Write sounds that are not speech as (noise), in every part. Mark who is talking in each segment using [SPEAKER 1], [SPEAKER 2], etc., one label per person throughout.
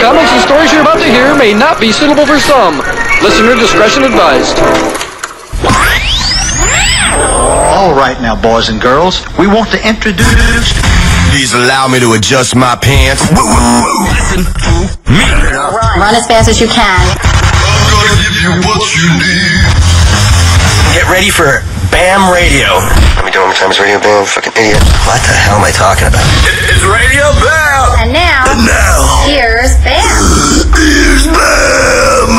[SPEAKER 1] comments, and stories you're about to hear may not be suitable for some. Listener discretion advised.
[SPEAKER 2] All right now, boys and girls, we want to introduce...
[SPEAKER 3] Please allow me to adjust my pants. Listen to me.
[SPEAKER 4] Run as fast as you can.
[SPEAKER 3] I'm gonna give you what you need. Get ready for BAM Radio. Let me do it one more time. It's Radio BAM. Fucking idiot. What the hell am I talking about? It's Radio BAM.
[SPEAKER 4] And now,
[SPEAKER 3] And now,
[SPEAKER 4] here's Bam.
[SPEAKER 3] here's BAM.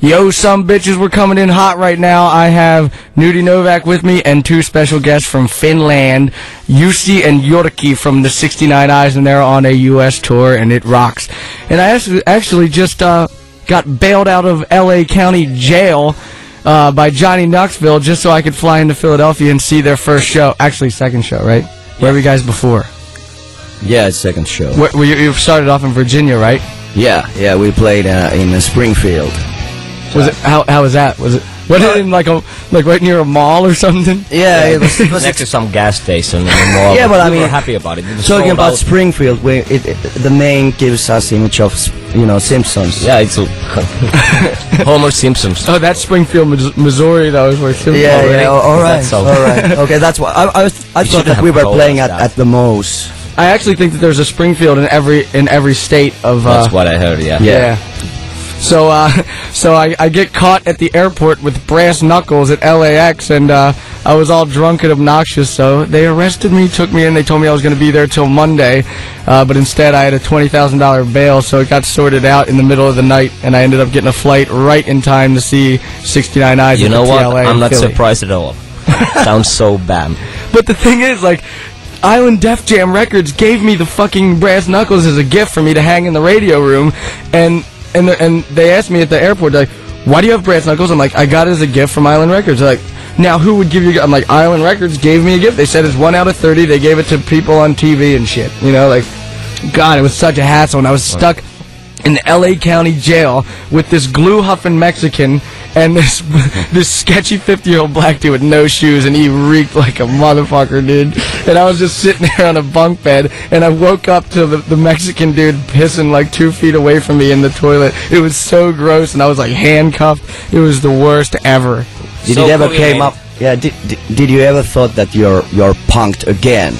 [SPEAKER 5] Yo, some bitches, we're coming in hot right now. I have Nudie Novak with me and two special guests from Finland, Jussi and Jyrki from the 69 Eyes, and they're on a U.S. tour, and it rocks. And I actually, actually just uh, got bailed out of L.A. County Jail uh, by Johnny Knoxville just so I could fly into Philadelphia and see their first show. Actually, second show, right? Where were you guys before?
[SPEAKER 6] Yeah, it's second show.
[SPEAKER 5] Where, where you, you started off in Virginia, right?
[SPEAKER 6] Yeah, yeah, we played uh, in Springfield.
[SPEAKER 5] Was it how how was that? Was it was it in like a like right near a mall or something?
[SPEAKER 6] Yeah, it was, it (laughs) was
[SPEAKER 7] next to some gas station in the mall.
[SPEAKER 6] Yeah, but I mean,
[SPEAKER 7] were happy about it. It
[SPEAKER 6] talking about
[SPEAKER 7] out.
[SPEAKER 6] Springfield, where it, it, the name gives us image of you know Simpsons.
[SPEAKER 7] Yeah, it's a (laughs) Homer Simpsons.
[SPEAKER 5] Oh, that's Springfield, Missouri. That was where Simpsons.
[SPEAKER 6] Yeah,
[SPEAKER 5] already.
[SPEAKER 6] yeah, all right,
[SPEAKER 7] That's all.
[SPEAKER 6] all right. Okay, that's what I, I was. I
[SPEAKER 7] You
[SPEAKER 6] thought that we were playing at, at the Moe's.
[SPEAKER 5] I actually think that there's a Springfield in every in every state of. Uh,
[SPEAKER 7] That's what I heard. Yeah.
[SPEAKER 5] yeah. So, uh, (laughs) so I, I get caught at the airport with brass knuckles at LAX, and uh, I was all drunk and obnoxious. So they arrested me, took me in. They told me I was going to be there till Monday, uh, but instead I had a twenty thousand dollar bail. So it got sorted out in the middle of the night, and I ended up getting a flight right in time to see 69 Eyes.
[SPEAKER 7] You know what?
[SPEAKER 5] TLA
[SPEAKER 7] I'm not
[SPEAKER 5] Philly.
[SPEAKER 7] surprised at all. Sounds so bad. (laughs)
[SPEAKER 5] But the thing is, like, Island Def Jam Records gave me the fucking brass knuckles as a gift for me to hang in the radio room, and and and they asked me at the airport, like, why do you have brass knuckles? I'm like, I got it as a gift from Island Records. They're like, now who would give you? I'm like, Island Records gave me a gift. They said it's one out of thirty. They gave it to people on TV and shit. You know, like, God, it was such a hassle, and I was stuck in the L.A. County jail with this glue huffing Mexican and this (laughs) this sketchy 50 year old black dude with no shoes, and he reeked like a motherfucker, dude. And I was just sitting (laughs) there on a bunk bed, and I woke up to the, the Mexican dude pissing like two feet away from me in the toilet. It was so gross, and I was like handcuffed. It was the worst ever.
[SPEAKER 6] Did
[SPEAKER 7] So
[SPEAKER 6] it ever
[SPEAKER 7] cool,
[SPEAKER 6] came up? Yeah. Did, did, did you ever thought that you're you're punked again?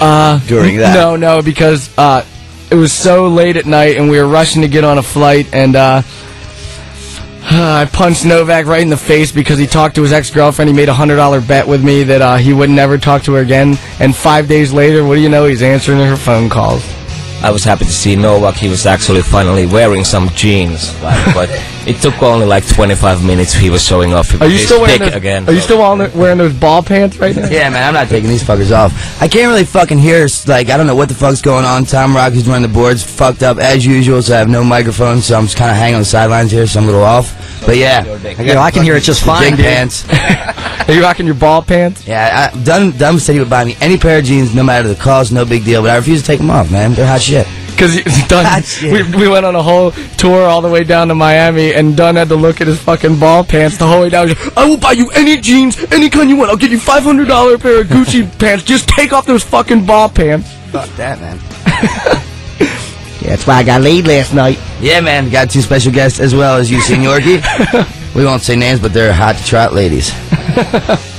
[SPEAKER 5] Uh,
[SPEAKER 6] During that?
[SPEAKER 5] No, no, because uh, it was so late at night and we were rushing to get on a flight and uh, (sighs) I punched Novak right in the face because he talked to his ex-girlfriend. He made a hundred dollar bet with me that uh, he would never talk to her again. And five days later, what do you know? He's answering her phone calls.
[SPEAKER 7] I was happy to see Novak. He was actually finally wearing some jeans, like, but (laughs) it took only like 25 minutes. He was showing off
[SPEAKER 5] Are you
[SPEAKER 7] his
[SPEAKER 5] still wearing
[SPEAKER 7] dick
[SPEAKER 5] those,
[SPEAKER 7] again.
[SPEAKER 5] Are you still on the, wearing those ball pants right now?
[SPEAKER 6] Yeah, man, I'm not taking these fuckers off. I can't really fucking hear. Like, I don't know what the fuck's going on. Tom Rock is running the boards, fucked up as usual. So I have no microphone, so I'm just kind of hanging on the sidelines here, so I'm a little off. But yeah, I,
[SPEAKER 8] You know, I can hear it just fine,
[SPEAKER 6] Big pants. (laughs)
[SPEAKER 5] Are you rocking your ball pants?
[SPEAKER 6] Yeah, I, Dunn, Dunn said he would buy me any pair of jeans, no matter the cost, no big deal. But I refuse to take them off, man. They're hot shit.
[SPEAKER 5] Because (laughs) Dunn,
[SPEAKER 6] That's
[SPEAKER 5] we, we went on a whole tour all the way down to Miami, and Dunn had to look at his fucking ball pants the whole way down. Like, I will buy you any jeans, any kind you want. I'll give you five hundred dollar pair of Gucci (laughs) pants. Just take off those fucking ball pants.
[SPEAKER 6] Fuck that, man.
[SPEAKER 5] Yeah, that's why I got laid last night.
[SPEAKER 6] Yeah, man. Got two special guests as well as you, (laughs) Senorki. we won't say names, but they're hot to trot ladies. (laughs)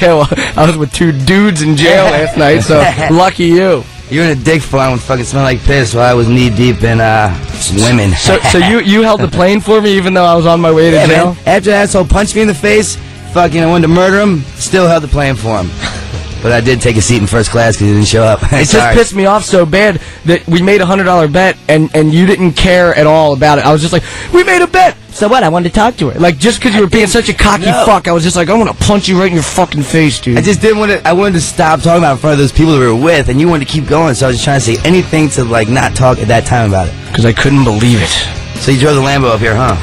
[SPEAKER 5] Yeah, well, I was with two dudes in jail (laughs) last night, so lucky you.
[SPEAKER 6] You're in a dick farm with fucking smell like piss while I was knee deep in uh women.
[SPEAKER 5] So, so you you held the plane for me, even though I was on my way to
[SPEAKER 6] yeah,
[SPEAKER 5] jail.
[SPEAKER 6] man. After that asshole punched me in the face, fucking I wanted to murder him. Still held the plane for him. But I did take a seat in first class because he didn't show up. (laughs)
[SPEAKER 5] It just pissed me off so bad that we made a hundred dollar bet and and you didn't care at all about it. I was just like, we made a bet. So what? I wanted to talk to her. Like just because you were being such a cocky
[SPEAKER 6] No.
[SPEAKER 5] fuck, I was just like, I want to punch you right in your fucking face, dude.
[SPEAKER 6] I just didn't want to. I wanted to stop talking about it in front of those people that we were with, and you wanted to keep going. So I was just trying to say anything to like not talk at that time about it.
[SPEAKER 5] because I couldn't believe it.
[SPEAKER 6] So you drove the Lambo up here, huh?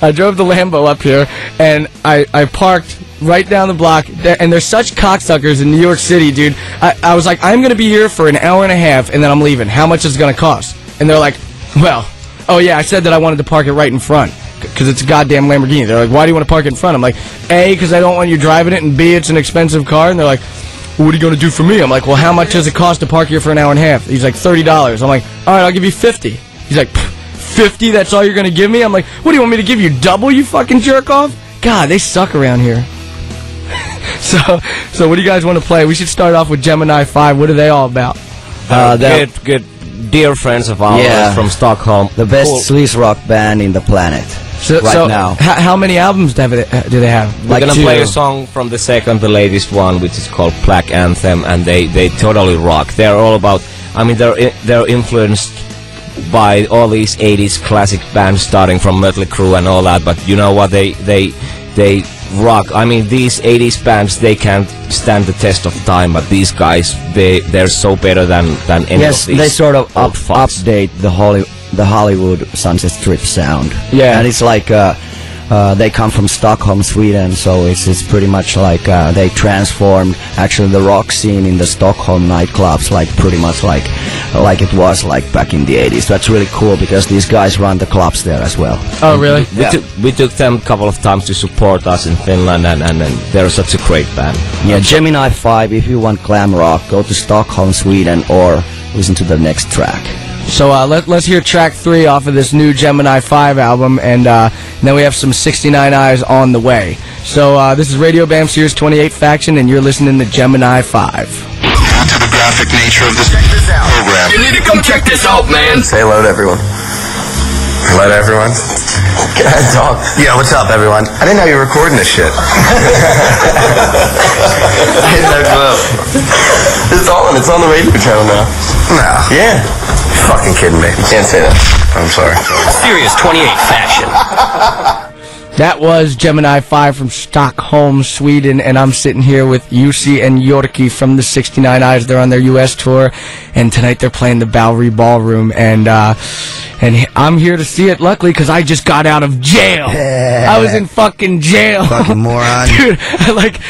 [SPEAKER 6] (laughs)
[SPEAKER 5] I drove the Lambo up here and I, I parked right down the block. and they're such cocksuckers in New York City, dude. I, I was like, I'm going to be here for an hour and a half and then I'm leaving. How much is it going to cost? And they're like, well, oh yeah, I said that I wanted to park it right in front because it's a goddamn Lamborghini. They're like, why do you want to park it in front? I'm like, A, because I don't want you driving it, and B, it's an expensive car. And they're like, what are you going to do for me? I'm like, well, how much does it cost to park here for an hour and a half? He's like, $30. I'm like, all right, I'll give you 50 He's like, 50 That's all you're going to give me? I'm like, what do you want me to give you? Double, you fucking jerk off? God, they suck around here. (laughs) so, so what do you guys want to play? We should start off with Gemini 5. What are they all about?
[SPEAKER 6] Uh, they're
[SPEAKER 7] good, good, dear friends of ours
[SPEAKER 6] Yeah.
[SPEAKER 7] from Stockholm.
[SPEAKER 6] the best
[SPEAKER 7] Cool.
[SPEAKER 6] sleaze rock band in the planet
[SPEAKER 5] So,
[SPEAKER 6] right
[SPEAKER 5] so
[SPEAKER 6] now.
[SPEAKER 5] h- how many albums do they, do they have?
[SPEAKER 7] We're
[SPEAKER 6] like
[SPEAKER 7] gonna
[SPEAKER 6] two.
[SPEAKER 7] play a song from the second, the latest one, which is called Black Anthem, and they they totally rock. They're all about. I mean, they're they're influenced by all these '80s classic bands, starting from Mötley Crüe and all that. But you know what? They they they rock. I mean, these '80s bands they can't stand the test of time, but these guys they they're so better than than any
[SPEAKER 8] yes,
[SPEAKER 7] of these.
[SPEAKER 8] they sort of up, update the Holly, the Hollywood Sunset Strip sound.
[SPEAKER 5] Yeah.
[SPEAKER 8] and it's like uh, uh, they come from Stockholm, Sweden, so it's it's pretty much like uh, they transformed actually the rock scene in the Stockholm nightclubs, like pretty much like like it was like back in the 80s. That's really cool because these guys run the clubs there as well.
[SPEAKER 5] Oh, really?
[SPEAKER 7] We, took, we took them a couple of times to support us in Finland, and, and, and they're such a great band.
[SPEAKER 8] Yeah, Gemini 5. If you want glam rock, go to Stockholm, Sweden, or listen to the next track.
[SPEAKER 5] So uh, let, let's hear track three off of this new Gemini 5 album, and uh, then we have some 69 Eyes on the way. So uh, this is Radio Bam Sirius 28 Faction, and you're listening to Gemini 5.
[SPEAKER 3] to the graphic nature of this program.
[SPEAKER 1] You need to come check this out, man.
[SPEAKER 3] Say hello to everyone. Hello to everyone. Can I talk? Yeah, what's up, everyone? I didn't know you were recording this shit. (laughs) (laughs) I didn't know. It's on. It's on the radio channel now. No. Yeah. You're fucking kidding me. You can't say that. I'm sorry.
[SPEAKER 1] Sirius 28 Faction.
[SPEAKER 5] That was Gemini 5 from Stockholm, Sweden, and I'm sitting here with Jussi and Jyrki from the 69 Eyes. They're on their U.S. tour, and tonight they're playing the Bowery Ballroom, and uh, and I'm here to see it, luckily, because I just got out of jail. I was in fucking jail.
[SPEAKER 6] Fucking moron. (laughs)
[SPEAKER 5] Dude, I (laughs) like,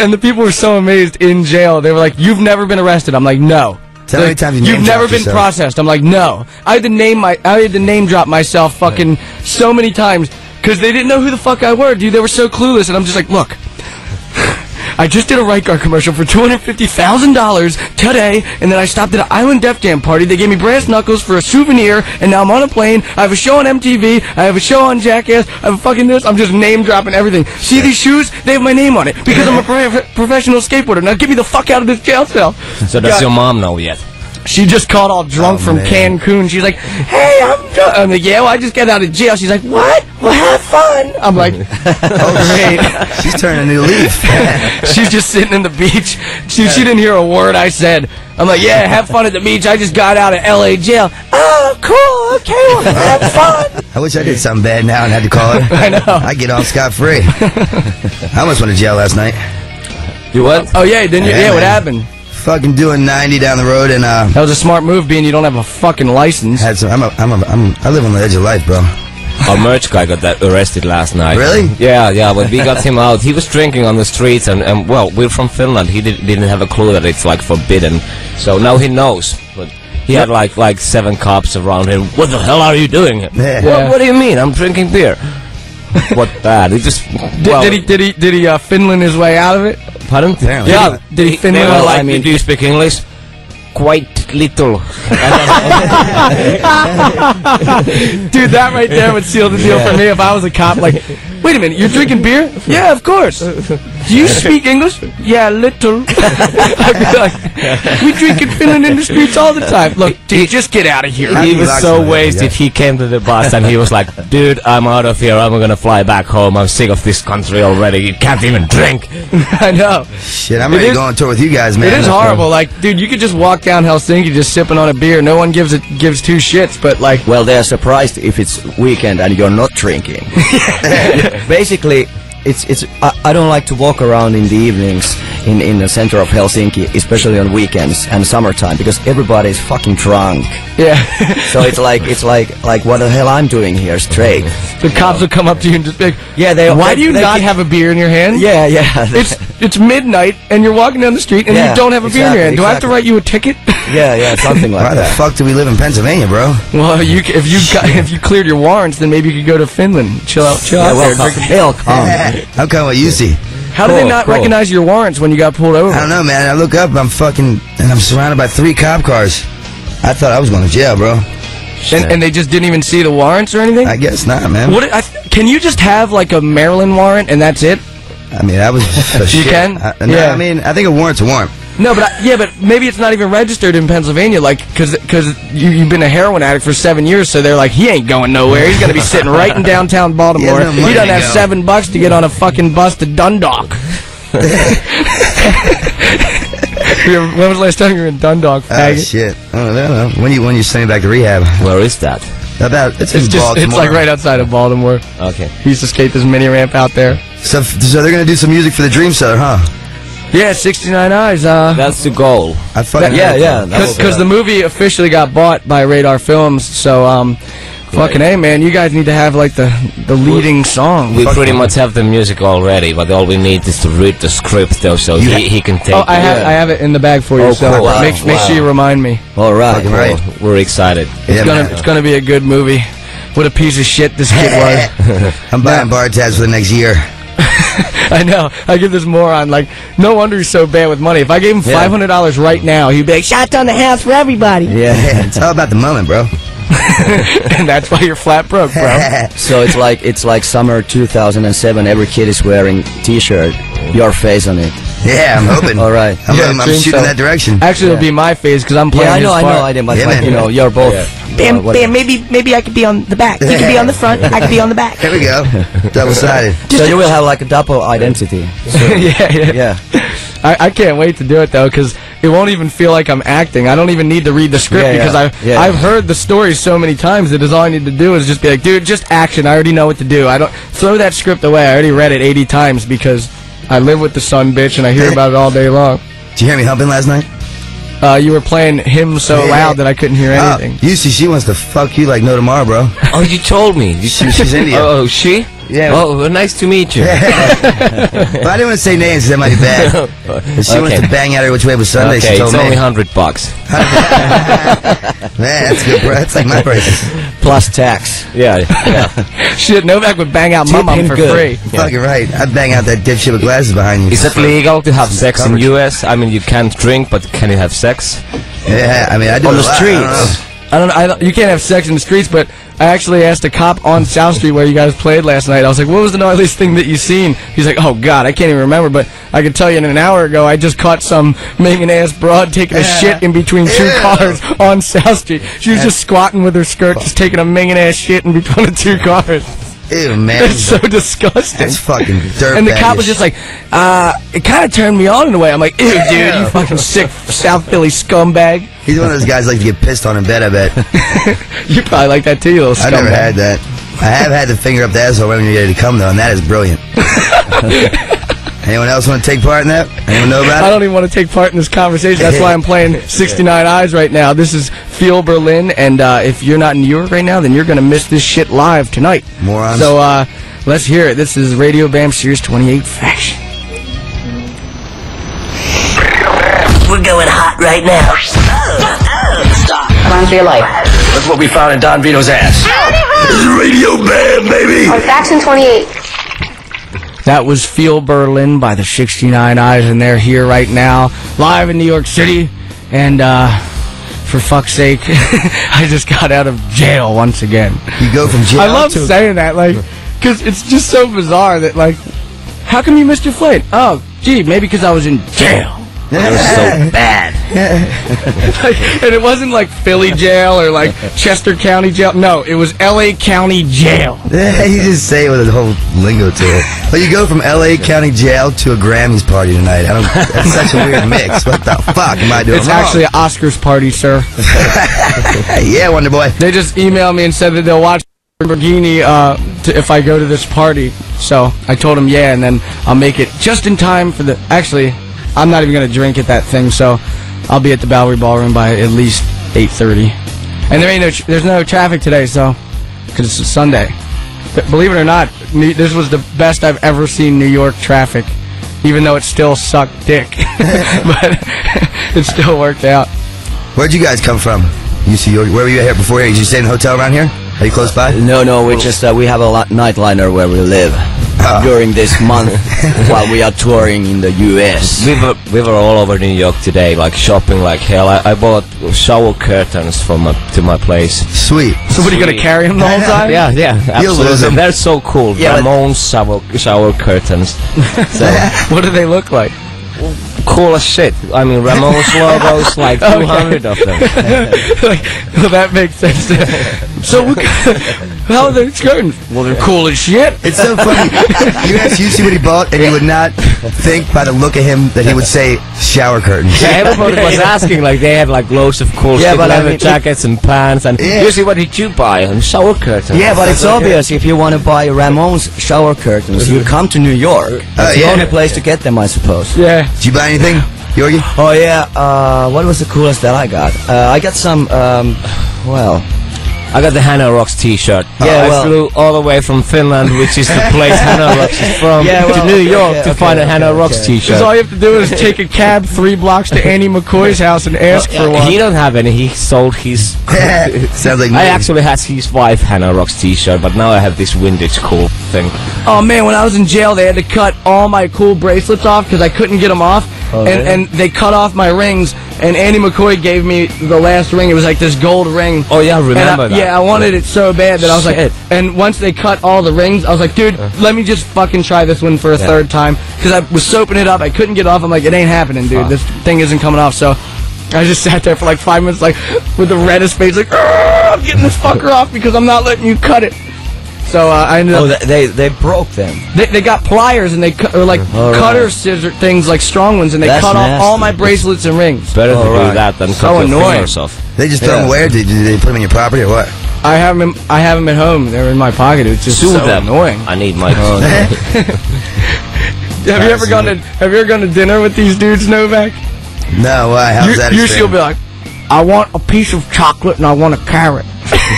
[SPEAKER 5] and the people were so amazed in jail. They were like, "You've never been arrested." I'm like, "No."
[SPEAKER 6] Tell me
[SPEAKER 5] Like,
[SPEAKER 6] times you
[SPEAKER 5] You've never been
[SPEAKER 6] yourself.
[SPEAKER 5] processed. I'm like, no. I had to name my, I had to name drop myself fucking so many times because they didn't know who the fuck I were, dude. They were so clueless, and I'm just like, look. I just did a right guard commercial for two hundred fifty thousand dollars today, and then I stopped at an Island Def Jam party. They gave me brass knuckles for a souvenir, and now I'm on a plane. I have a show on MTV. I have a show on Jackass. I have a fucking this. I'm just name dropping everything. See these shoes? They have my name on it because I'm a (laughs) pro- professional skateboarder. Now get me the fuck out of this jail cell.
[SPEAKER 7] So does
[SPEAKER 5] God.
[SPEAKER 7] your mom know yet?
[SPEAKER 5] She just called all drunk
[SPEAKER 6] Oh,
[SPEAKER 5] from
[SPEAKER 6] man.
[SPEAKER 5] Cancun. She's like, "Hey, I'm drunk." I'm like, "Yeah, well, I just got out of jail." She's like, "What? Well, have fun." I'm like, (laughs) "Oh, great." (laughs)
[SPEAKER 6] She's turning a new leaf. (laughs)
[SPEAKER 5] She's just sitting in the beach. She, she didn't hear a word I said. I'm like, "Yeah, have fun at the beach. I just got out of L.A. jail." Oh, cool. Okay, well, have fun.
[SPEAKER 6] I wish I did something bad now and had to call her.
[SPEAKER 5] I know.
[SPEAKER 6] I get off scot free. I almost went to jail last night.
[SPEAKER 7] You what?
[SPEAKER 5] Oh yeah, didn't you?
[SPEAKER 6] Yeah,
[SPEAKER 5] Yeah, what happened?
[SPEAKER 6] Fucking doing 90 down the road and uh
[SPEAKER 5] That was a smart move, being you don't have a fucking license.
[SPEAKER 6] had some. I'm a, I'm a, I'm, I live on the edge of life, bro.
[SPEAKER 7] Our merch guy got that arrested last night.
[SPEAKER 6] Really?
[SPEAKER 7] Yeah, yeah. When we got him out, he was drinking on the streets, and, and well, we're from Finland. He did, didn't have a clue that it's like forbidden. So now he knows. But he had like like seven cops around him. What the hell are you doing?
[SPEAKER 6] Yeah.
[SPEAKER 7] What, what do you mean? I'm drinking beer. (laughs) what bad? He just.
[SPEAKER 5] Did,
[SPEAKER 7] well,
[SPEAKER 5] did he? Did he? Did he uh, Finland his way out of it?
[SPEAKER 7] Pardon?
[SPEAKER 6] Apparently.
[SPEAKER 7] Yeah.
[SPEAKER 5] Did he
[SPEAKER 7] They
[SPEAKER 5] Finland?
[SPEAKER 7] were like,
[SPEAKER 5] I mean,
[SPEAKER 7] do you speak English? Quite little. (laughs)
[SPEAKER 5] Dude, that right there would seal the deal for me if I was a cop. Like, wait a minute, you're drinking beer? Yeah, of course. (laughs) Do you speak English? Yeah, little. (laughs) I'd be like, we drink in Finland in the streets all the time. Look, dude, just get out of here.
[SPEAKER 7] he was so wasted.
[SPEAKER 6] yeah.
[SPEAKER 7] He came to the bus and he was like, "Dude, I'm out of here. I'm gonna fly back home. I'm sick of this country already. You can't even drink." (laughs)
[SPEAKER 5] I know.
[SPEAKER 6] Shit, I'm
[SPEAKER 5] It
[SPEAKER 6] ready
[SPEAKER 5] is-
[SPEAKER 6] to go on tour with you guys, man.
[SPEAKER 5] It is horrible. Like, dude, you could just walk down Helsinki just sipping on a beer. No one gives it gives two shits. But like,
[SPEAKER 8] Well, they're surprised if it's weekend and you're not drinking. (laughs) Basically, it's it's. I, I don't like to walk around in the evenings in in the center of Helsinki, especially on weekends and summertime, because everybody is fucking drunk.
[SPEAKER 5] yeah, (laughs)
[SPEAKER 8] So it's like it's like like what the hell I'm doing here straight.
[SPEAKER 5] the cops will come up to you and just be like,
[SPEAKER 8] Yeah, they.
[SPEAKER 5] "Why
[SPEAKER 8] they-
[SPEAKER 5] do you
[SPEAKER 8] they
[SPEAKER 5] not
[SPEAKER 8] keep-
[SPEAKER 5] have a beer in your hand?"
[SPEAKER 8] Yeah, yeah. (laughs)
[SPEAKER 5] It's it's midnight and you're walking down the street and
[SPEAKER 8] Yeah,
[SPEAKER 5] you don't have a beer in your hand.
[SPEAKER 8] exactly,
[SPEAKER 5] Do I have to write you a ticket? (laughs)
[SPEAKER 8] yeah, yeah, something like that.
[SPEAKER 6] Why the fuck do we live in Pennsylvania, bro?
[SPEAKER 5] well, you if you got, if you cleared your warrants, then maybe you could go to Finland, chill out, chill
[SPEAKER 8] Yeah,
[SPEAKER 5] out
[SPEAKER 8] well,
[SPEAKER 5] there, drink a
[SPEAKER 8] hell, come.
[SPEAKER 6] I'm coming with you, see.
[SPEAKER 5] How did they not
[SPEAKER 7] cool.
[SPEAKER 5] recognize your warrants when you got pulled over?
[SPEAKER 6] I don't know, man. I look up, I'm fucking, and I'm surrounded by three cop cars. I thought I was going to jail, bro.
[SPEAKER 5] And, and they just didn't even see the warrants or anything?
[SPEAKER 6] I guess not, man.
[SPEAKER 5] What? I, can you just have like a Maryland warrant and that's it?
[SPEAKER 6] I mean, I was. (laughs)
[SPEAKER 5] You can?
[SPEAKER 6] I, no,
[SPEAKER 5] Yeah.
[SPEAKER 6] I mean, I think a warrant's a warrant.
[SPEAKER 5] No, but I, yeah, but maybe it's not even registered in Pennsylvania, like because because you, you've been a heroin addict for seven years, so they're like he ain't going nowhere. He's gonna be sitting right in downtown (laughs) Baltimore.
[SPEAKER 6] He has no money
[SPEAKER 5] he doesn't have
[SPEAKER 6] go.
[SPEAKER 5] seven bucks to get on a fucking bus to Dundalk. (laughs) (laughs) when was the last time you were in Dundalk,
[SPEAKER 6] Oh
[SPEAKER 5] faggot?
[SPEAKER 6] shit! I don't know. When you when you send me back to rehab?
[SPEAKER 7] Where is that?
[SPEAKER 6] About it's,
[SPEAKER 5] It's
[SPEAKER 6] in
[SPEAKER 5] just it's like right outside of Baltimore.
[SPEAKER 7] Okay.
[SPEAKER 5] He used to skate this mini ramp out there.
[SPEAKER 6] So, so they're gonna do some music for the Dreamseller, huh?
[SPEAKER 5] Yeah, 69 Eyes. Uh,
[SPEAKER 7] That's the goal.
[SPEAKER 6] I fucking
[SPEAKER 7] Yeah, yeah. that's-
[SPEAKER 5] because the movie officially got bought by Radar Films, so um, fucking hey man, you guys need to have like the the leading song.
[SPEAKER 7] We pretty much have the music already, but all we need is to read the script though, so
[SPEAKER 6] You
[SPEAKER 7] he, he can take
[SPEAKER 5] Oh, I
[SPEAKER 7] it.
[SPEAKER 5] have I have it in the bag for you.
[SPEAKER 7] Oh,
[SPEAKER 5] so
[SPEAKER 7] cool. Wow,
[SPEAKER 5] make make
[SPEAKER 7] wow.
[SPEAKER 5] sure you remind me.
[SPEAKER 8] All right.
[SPEAKER 6] Fucking right.
[SPEAKER 7] Cool. We're excited.
[SPEAKER 6] Yeah,
[SPEAKER 5] It's gonna
[SPEAKER 6] man.
[SPEAKER 5] it's gonna be a good movie. What a piece of shit this kid was. (laughs)
[SPEAKER 6] I'm buying bar tabs for the next year. (laughs)
[SPEAKER 5] I know. I give this moron like no wonder he's so bad with money. If I gave him five hundred dollars right now, he'd be like shots on the house for everybody,
[SPEAKER 8] Yeah. (laughs)
[SPEAKER 6] it's all about the moment, bro. (laughs)
[SPEAKER 5] and that's why you're flat broke, bro.
[SPEAKER 8] so it's like it's like summer 2007. Every kid is wearing T-shirt, your face on it.
[SPEAKER 6] Yeah, I'm (laughs) hoping.
[SPEAKER 8] All right.
[SPEAKER 6] I'm,
[SPEAKER 5] Yeah,
[SPEAKER 6] I'm, I'm shooting
[SPEAKER 5] Seller.
[SPEAKER 6] that direction.
[SPEAKER 5] Actually, it'll be my phase because I'm playing
[SPEAKER 8] Yeah, I
[SPEAKER 5] his
[SPEAKER 8] know, I
[SPEAKER 5] part.
[SPEAKER 8] know, I didn't. But
[SPEAKER 6] Yeah,
[SPEAKER 8] like,
[SPEAKER 6] man.
[SPEAKER 8] you know, you're both.
[SPEAKER 9] Bam,
[SPEAKER 8] uh,
[SPEAKER 9] bam, maybe maybe I could be on the back. You could be on the front, I could be on the back. (laughs)
[SPEAKER 6] Here we go. Double sided.
[SPEAKER 8] So you will have like a double identity. (laughs)
[SPEAKER 5] yeah, yeah.
[SPEAKER 8] Yeah.
[SPEAKER 5] I, I can't wait to do it though, because it won't even feel like I'm acting. I don't even need to read the script
[SPEAKER 8] Yeah, yeah.
[SPEAKER 5] because I
[SPEAKER 8] Yeah.
[SPEAKER 5] I've heard the story so many times that is all I need to do is just be like, dude, just action. I already know what to do. I don't throw that script away. I already read it 80 times because I live with the son bitch and I hear about it all day long.
[SPEAKER 6] Did you hear me humping last night?
[SPEAKER 5] Uh, you were playing him so
[SPEAKER 6] Yeah.
[SPEAKER 5] loud that I couldn't hear
[SPEAKER 6] Oh,
[SPEAKER 5] anything.
[SPEAKER 6] you see, she wants to fuck you like no tomorrow, bro.
[SPEAKER 7] Oh, you told me. You, (laughs)
[SPEAKER 6] She- she's Indian.
[SPEAKER 7] Oh, she?
[SPEAKER 6] Yeah.
[SPEAKER 7] Oh, well, nice to meet you. (laughs)
[SPEAKER 6] But I didn't want to say names 'cause that might be bad. (laughs) But she wants to bang at her which way was Sunday.
[SPEAKER 7] okay,
[SPEAKER 6] she told
[SPEAKER 7] it's
[SPEAKER 6] me.
[SPEAKER 7] only hundred bucks. (laughs)
[SPEAKER 6] Man, that's good, bro. That's like my price.
[SPEAKER 8] Plus tax.
[SPEAKER 7] Yeah, yeah.
[SPEAKER 5] Shit, Novak would bang out my mom
[SPEAKER 8] him
[SPEAKER 5] for
[SPEAKER 8] good.
[SPEAKER 5] free.
[SPEAKER 6] Fucking right. I'd bang out that dipshit with glasses behind you.
[SPEAKER 7] Is it legal to have sex in
[SPEAKER 6] coverage.
[SPEAKER 7] U.S.? I mean, you can't drink, but can you have sex?
[SPEAKER 6] Yeah, I mean, I do
[SPEAKER 8] On
[SPEAKER 6] it
[SPEAKER 8] the
[SPEAKER 6] a lot. I don't know.
[SPEAKER 5] I don't, I don't. You can't have sex in the streets, but I actually asked a cop on South Street where you guys played last night. I was like, "What was the gnarliest thing that you seen?" He's like, "Oh God, I can't even remember." But I could tell you, in an hour ago, I just caught some minging ass broad taking a shit in between two
[SPEAKER 6] Ew.
[SPEAKER 5] cars on South Street. She was just squatting with her skirt, just taking a minging ass shit in between the two cars.
[SPEAKER 6] Ew, man. (laughs)
[SPEAKER 5] That's so disgusting.
[SPEAKER 6] That's fucking dirt
[SPEAKER 5] And the cop was just like, uh, it kind of turned me on in a way. I'm like, ew, dude, you fucking sick South Philly scumbag.
[SPEAKER 6] He's one of those guys like to get pissed on in bed, I bet. (laughs)
[SPEAKER 5] You probably like that too, you little scumbag.
[SPEAKER 6] I've never had that. I have had the finger up the asshole when you're ready to come, though, and that is brilliant. (laughs) Anyone else want to take part in that? Anyone know about
[SPEAKER 5] I don't even want to take part in this conversation. That's why I'm playing (laughs) 69 Eyes right now. This is Feel Berlin, and uh, if you're not in New York right now, then you're going to miss this shit live tonight.
[SPEAKER 6] Morons.
[SPEAKER 5] So uh, let's hear it. This is Radio Bam Sirius 28 Faction.
[SPEAKER 9] We're going hot right now.
[SPEAKER 4] Run for your life.
[SPEAKER 3] Look what we found in Don Vito's ass. This is Radio Bam, baby.
[SPEAKER 4] On Faction 28.
[SPEAKER 5] That was Feel Berlin by the 69 Eyes, and they're here right now, live in New York City. And uh, for fuck's sake, (laughs) I just got out of jail once again.
[SPEAKER 6] You go from jail
[SPEAKER 5] I love saying that, like, because it's just so bizarre that, like, how come you missed your flight? Oh, gee, maybe because I was in jail.
[SPEAKER 7] That was so (laughs) bad. (laughs)
[SPEAKER 5] And it wasn't like Philly jail or like Chester County jail. No, it was L.A. County jail. (laughs)
[SPEAKER 6] you just say it with a whole lingo to it. But you go from L.A. County Jail to a Grammys party tonight. I don't. That's such a weird mix. What the fuck am I doing
[SPEAKER 5] It's
[SPEAKER 6] wrong?
[SPEAKER 5] actually an Oscars party, sir. (laughs)
[SPEAKER 6] yeah, Wonder Boy.
[SPEAKER 5] They just emailed me and said that they'll watch Lamborghini uh, to, if I go to this party. So I told them yeah, and then I'll make it just in time for the. Actually, I'm not even gonna drink at that thing, so I'll be at the Bowery Ballroom by at least 8:30. And there ain't no, tr- there's no traffic today, so because it's a Sunday. But believe it or not, New- this was the best I've ever seen New York traffic, even though it still sucked dick. (laughs) but (laughs) it still worked out.
[SPEAKER 6] Where'd you guys come from? You see, where were you here before here? Did you stay in a hotel around here? Are you close by?
[SPEAKER 8] No, no, we just uh, we have a li- nightliner where we live. Ah. (laughs) during this month (laughs) while we are touring in the U.S.
[SPEAKER 7] We were we were all over New York today, like shopping like hell. I, I bought shower curtains for my to my place.
[SPEAKER 6] Sweet.
[SPEAKER 5] So what are you gonna carry him the whole (laughs) time?
[SPEAKER 7] Yeah, yeah,
[SPEAKER 6] You'll lose
[SPEAKER 7] absolutely.
[SPEAKER 6] 'em.
[SPEAKER 7] They're so cool.
[SPEAKER 8] Yeah, but-
[SPEAKER 7] Ramones shower shower curtains. so
[SPEAKER 5] What do they look like?
[SPEAKER 7] Cool as shit. I mean, Ramones (laughs) logos, like
[SPEAKER 5] Okay.
[SPEAKER 7] 200 of them. (laughs)
[SPEAKER 5] like, well, that makes sense. (laughs) so, what, how are they curtains? Well, they're cool as shit.
[SPEAKER 6] It's so funny. you asked Jussi what he bought, and you would not think by the look of him that he would say shower curtains.
[SPEAKER 7] Yeah, everybody was asking, like they had like loads of cool
[SPEAKER 8] Yeah,
[SPEAKER 7] shit,
[SPEAKER 8] but I
[SPEAKER 7] leather
[SPEAKER 8] mean,
[SPEAKER 7] jackets and pants, and
[SPEAKER 6] Yeah.
[SPEAKER 7] usually what did you buy? And shower curtains.
[SPEAKER 8] Yeah, but it's obvious if you want to buy Ramones shower curtains, you come to New York. Uh, That's the
[SPEAKER 6] yeah.
[SPEAKER 8] only place to get them, I suppose.
[SPEAKER 5] Yeah.
[SPEAKER 6] Did you buy anything, Jyrki?
[SPEAKER 8] Oh yeah, uh, what was the coolest that I got? Uh, I got some, um, well,
[SPEAKER 7] I got the Hanoi Rocks T-shirt.
[SPEAKER 8] Yeah,
[SPEAKER 7] I
[SPEAKER 8] well-
[SPEAKER 7] flew all the way from Finland, which is the place (laughs) Hanoi Rocks is from,
[SPEAKER 8] Yeah, well,
[SPEAKER 7] to New York
[SPEAKER 8] okay,
[SPEAKER 7] to
[SPEAKER 8] okay,
[SPEAKER 7] find a
[SPEAKER 8] okay,
[SPEAKER 7] Hanoi Rocks
[SPEAKER 8] okay.
[SPEAKER 7] T-shirt.
[SPEAKER 5] Because all you have to do is take a cab three blocks to Andy McCoy's house and ask for one.
[SPEAKER 7] He don't have any. He sold his. (laughs)
[SPEAKER 6] Sounds like me.
[SPEAKER 7] I actually had his wife Hanoi Rocks T-shirt, but now I have this vintage cool thing.
[SPEAKER 5] Oh man, when I was in jail, they had to cut all my cool bracelets off because I couldn't get them off,
[SPEAKER 8] Oh,
[SPEAKER 5] and and they cut off my rings. And Andy McCoy gave me the last ring. It was like this gold ring.
[SPEAKER 7] Oh yeah,
[SPEAKER 5] I-
[SPEAKER 7] remember that?
[SPEAKER 5] Yeah, I wanted it so bad that I was like, and once they cut all the rings, I was like, dude, uh-huh. let me just fucking try this one for a third time because I was soaping it up. I couldn't get it off. I'm like, it ain't happening, dude.
[SPEAKER 7] Fuck.
[SPEAKER 5] This thing isn't coming off. So I just sat there for like five minutes, like with the reddest face, like, I'm getting this fucker off because I'm not letting you cut it. So uh, I ended up.
[SPEAKER 8] oh, they, they, they broke them.
[SPEAKER 5] They, they got pliers and they cut, or like
[SPEAKER 8] All right.
[SPEAKER 5] cutter scissor things like strong ones and they
[SPEAKER 8] That's
[SPEAKER 5] cut off all my bracelets and rings.
[SPEAKER 7] Better to
[SPEAKER 8] All
[SPEAKER 7] do
[SPEAKER 8] right.
[SPEAKER 7] that than
[SPEAKER 5] So
[SPEAKER 7] cut your
[SPEAKER 5] annoying.
[SPEAKER 7] fingers off.
[SPEAKER 6] They just throw
[SPEAKER 8] Yeah.
[SPEAKER 6] them away, did, did they put them in your property, or what?
[SPEAKER 5] I have them. I have them at home. They're in my pocket. It's just
[SPEAKER 7] Sue
[SPEAKER 5] so
[SPEAKER 7] them.
[SPEAKER 5] annoying.
[SPEAKER 7] I need my. (laughs) (laughs)
[SPEAKER 5] Have you ever gone to Have you ever gone to dinner with these dudes, Novak?
[SPEAKER 6] No, why? How's
[SPEAKER 5] You-
[SPEAKER 6] that?
[SPEAKER 5] Usually you'll
[SPEAKER 6] expand?
[SPEAKER 5] be like, I want a piece of chocolate and I want a carrot.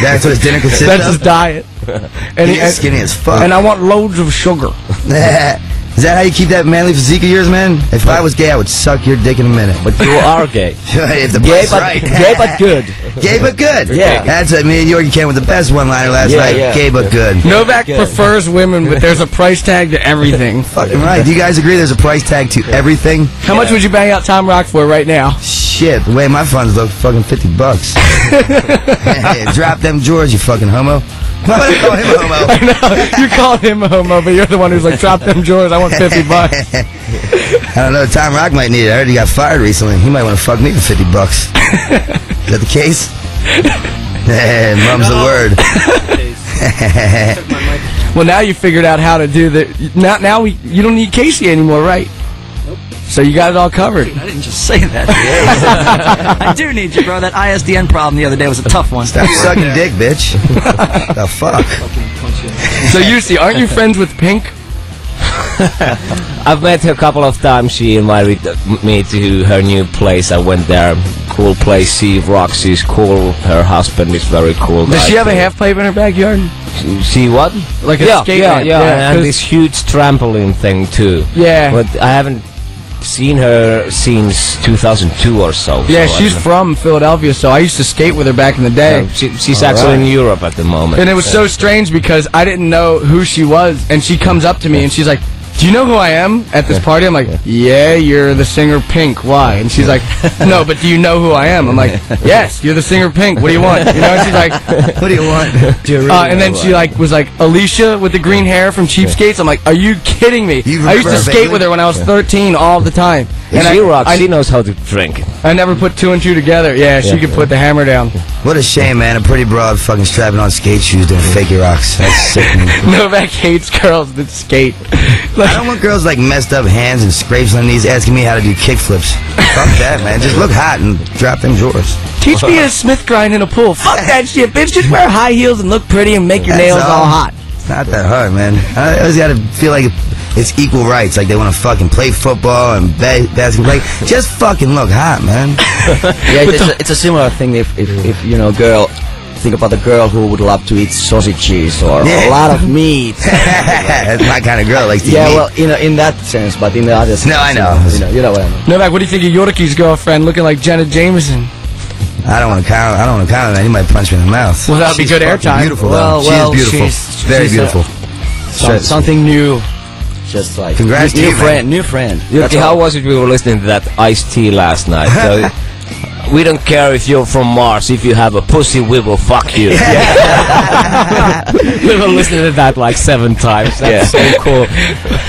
[SPEAKER 6] That's what his dinner (laughs) consists
[SPEAKER 5] That's
[SPEAKER 6] of?
[SPEAKER 5] his diet. (laughs) And,
[SPEAKER 6] He's
[SPEAKER 5] and,
[SPEAKER 6] skinny as fuck.
[SPEAKER 5] and I want loads of sugar. (laughs)
[SPEAKER 6] Is that how you keep that manly physique of yours, man? If I was gay, I would suck your dick in a minute.
[SPEAKER 7] but you are gay. (laughs)
[SPEAKER 6] if the
[SPEAKER 8] Gay but,
[SPEAKER 6] right.
[SPEAKER 8] gay but good.
[SPEAKER 6] gay but good.
[SPEAKER 8] Yeah.
[SPEAKER 6] That's what me and Jyrki came with the best one-liner last
[SPEAKER 8] Yeah,
[SPEAKER 6] night.
[SPEAKER 8] yeah.
[SPEAKER 6] Gay but good.
[SPEAKER 5] Novak
[SPEAKER 8] Good.
[SPEAKER 5] prefers women, but there's a price tag to everything.
[SPEAKER 6] Fucking right. Do you guys agree there's a price tag to everything?
[SPEAKER 5] How much would you bang out Tom Rock for right now?
[SPEAKER 6] Shit, the way my funds look, fucking 50 bucks. hey, drop them drawers, you fucking homo. Why would I call him a homo? (laughs)
[SPEAKER 5] I know you called him a homo, but you're the one who's like, drop them drawers. I want (laughs) fifty bucks.
[SPEAKER 6] I don't know. Tom Rock might need it. I heard he got fired recently. He might want to fuck me for 50 bucks. Is that the case? (laughs) Eh, mum's the word.
[SPEAKER 5] Well, now you figured out how to do the. Now, now we you don't need Casey anymore, right? Nope. So you got it all covered.
[SPEAKER 9] I didn't just say that. (laughs) I do need you, bro. That ISDN problem the other day was a tough one.
[SPEAKER 6] Stop sucking dick, bitch. the (laughs) fuck?
[SPEAKER 5] So you see, aren't you friends with Pink?
[SPEAKER 7] I've met her a couple of times. She invited me to her new place. I went there. Cool place. She rocks. She's cool. Her husband is very cool.
[SPEAKER 5] Does she have a
[SPEAKER 7] too.
[SPEAKER 5] half pipe in her backyard?
[SPEAKER 7] She, she what?
[SPEAKER 5] Like a
[SPEAKER 7] yeah,
[SPEAKER 5] skate
[SPEAKER 7] yeah,
[SPEAKER 5] ramp,
[SPEAKER 7] yeah,
[SPEAKER 5] yeah,
[SPEAKER 7] and
[SPEAKER 5] 'cause-
[SPEAKER 7] this huge trampoline thing too.
[SPEAKER 5] Yeah.
[SPEAKER 7] But I haven't seen her since 2002 or so.
[SPEAKER 5] Yeah,
[SPEAKER 7] so
[SPEAKER 5] she's from Philadelphia, so I used to skate with her back in the day.
[SPEAKER 7] know. She, she's actually in Europe at the moment.
[SPEAKER 5] And it was so strange because I didn't know who she was, and she comes up to me and she's like, "Do you know who I am at this party?" I'm like, "Yeah, you're the singer Pink. Why?" And she's like, (laughs) "No, but do you know who I am?" I'm like, (laughs) "Yes, you're the singer Pink. What do you want?" You know? And she's like, (laughs)
[SPEAKER 6] What do you want?
[SPEAKER 5] uh, and then she like was like Alicia with the green hair from Cheapskates. I'm like, "Are you kidding me?"
[SPEAKER 6] You
[SPEAKER 5] I used to skate with her when I was 13 all the time, and
[SPEAKER 7] she
[SPEAKER 5] I,
[SPEAKER 7] rocks.
[SPEAKER 5] I,
[SPEAKER 7] she knows how to drink.
[SPEAKER 5] I never put two and two together. Yeah, she
[SPEAKER 7] Yeah.
[SPEAKER 5] could put the hammer down.
[SPEAKER 6] What a shame, man. A pretty broad fucking strapping on skate shoes doing fakie rocks. That's sickening. (laughs)
[SPEAKER 5] Novak hates girls that skate.
[SPEAKER 6] I don't want girls like messed up hands and scrapes on knees asking me how to do kickflips. Fuck that, man. Just look hot and drop them drawers.
[SPEAKER 5] Teach me a Smith grind in a pool. Fuck that (laughs) shit, bitch. Just wear high heels and look pretty and make your
[SPEAKER 6] That's
[SPEAKER 5] nails all
[SPEAKER 6] all.
[SPEAKER 5] hot.
[SPEAKER 6] It's not that hard, man. I always gotta feel like it's equal rights. Like they want to fucking play football and ba- basketball. Like, just fucking look hot, man. (laughs)
[SPEAKER 8] Yeah, it's, a, it's a similar thing if, if, if you know, girl, think about the girl who would love to eat sausages or
[SPEAKER 6] Yeah.
[SPEAKER 8] a lot of meat. (laughs)
[SPEAKER 6] That's my kind of girl. Likes to
[SPEAKER 8] yeah,
[SPEAKER 6] meat.
[SPEAKER 8] well, in, a, in that sense, but in the other sense.
[SPEAKER 6] No, I know.
[SPEAKER 8] You know, you know what I mean.
[SPEAKER 5] Novak, what do you think of Jyrki's girlfriend looking like Jenna Jameson?
[SPEAKER 6] I don't want to count. I don't want to count on that. He might punch me in the mouth.
[SPEAKER 5] Well, that'd be good
[SPEAKER 6] fucking
[SPEAKER 5] airtime.
[SPEAKER 6] Beautiful,
[SPEAKER 8] Well,
[SPEAKER 6] though.
[SPEAKER 8] well,
[SPEAKER 6] she is beautiful.
[SPEAKER 8] she's-
[SPEAKER 6] Very
[SPEAKER 8] she's a-
[SPEAKER 6] beautiful.
[SPEAKER 8] Some, something new just like
[SPEAKER 6] Congrats to
[SPEAKER 8] new friend, new friend.
[SPEAKER 7] Jyrki, how was it? We were listening to that Ice Tea last night. (laughs) So we don't care if you're from Mars. If you have a pussy, we will fuck you. We've been listening to that like seven times. That's so cool.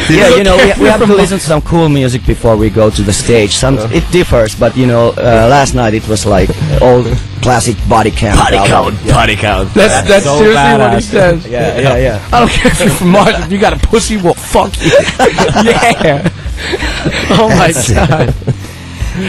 [SPEAKER 8] yeah, you know, we, we have to listen to some cool music before we go to the stage. Some it differs, but you know, uh, last night it was like old classic body count.
[SPEAKER 7] Body
[SPEAKER 8] album.
[SPEAKER 7] count, body count.
[SPEAKER 5] That's that's
[SPEAKER 7] so
[SPEAKER 5] seriously what he says.
[SPEAKER 8] Yeah, yeah, yeah.
[SPEAKER 5] I don't care if you're from Mars. If you got a pussy, well, fuck you. (laughs) yeah. (laughs) Oh my god.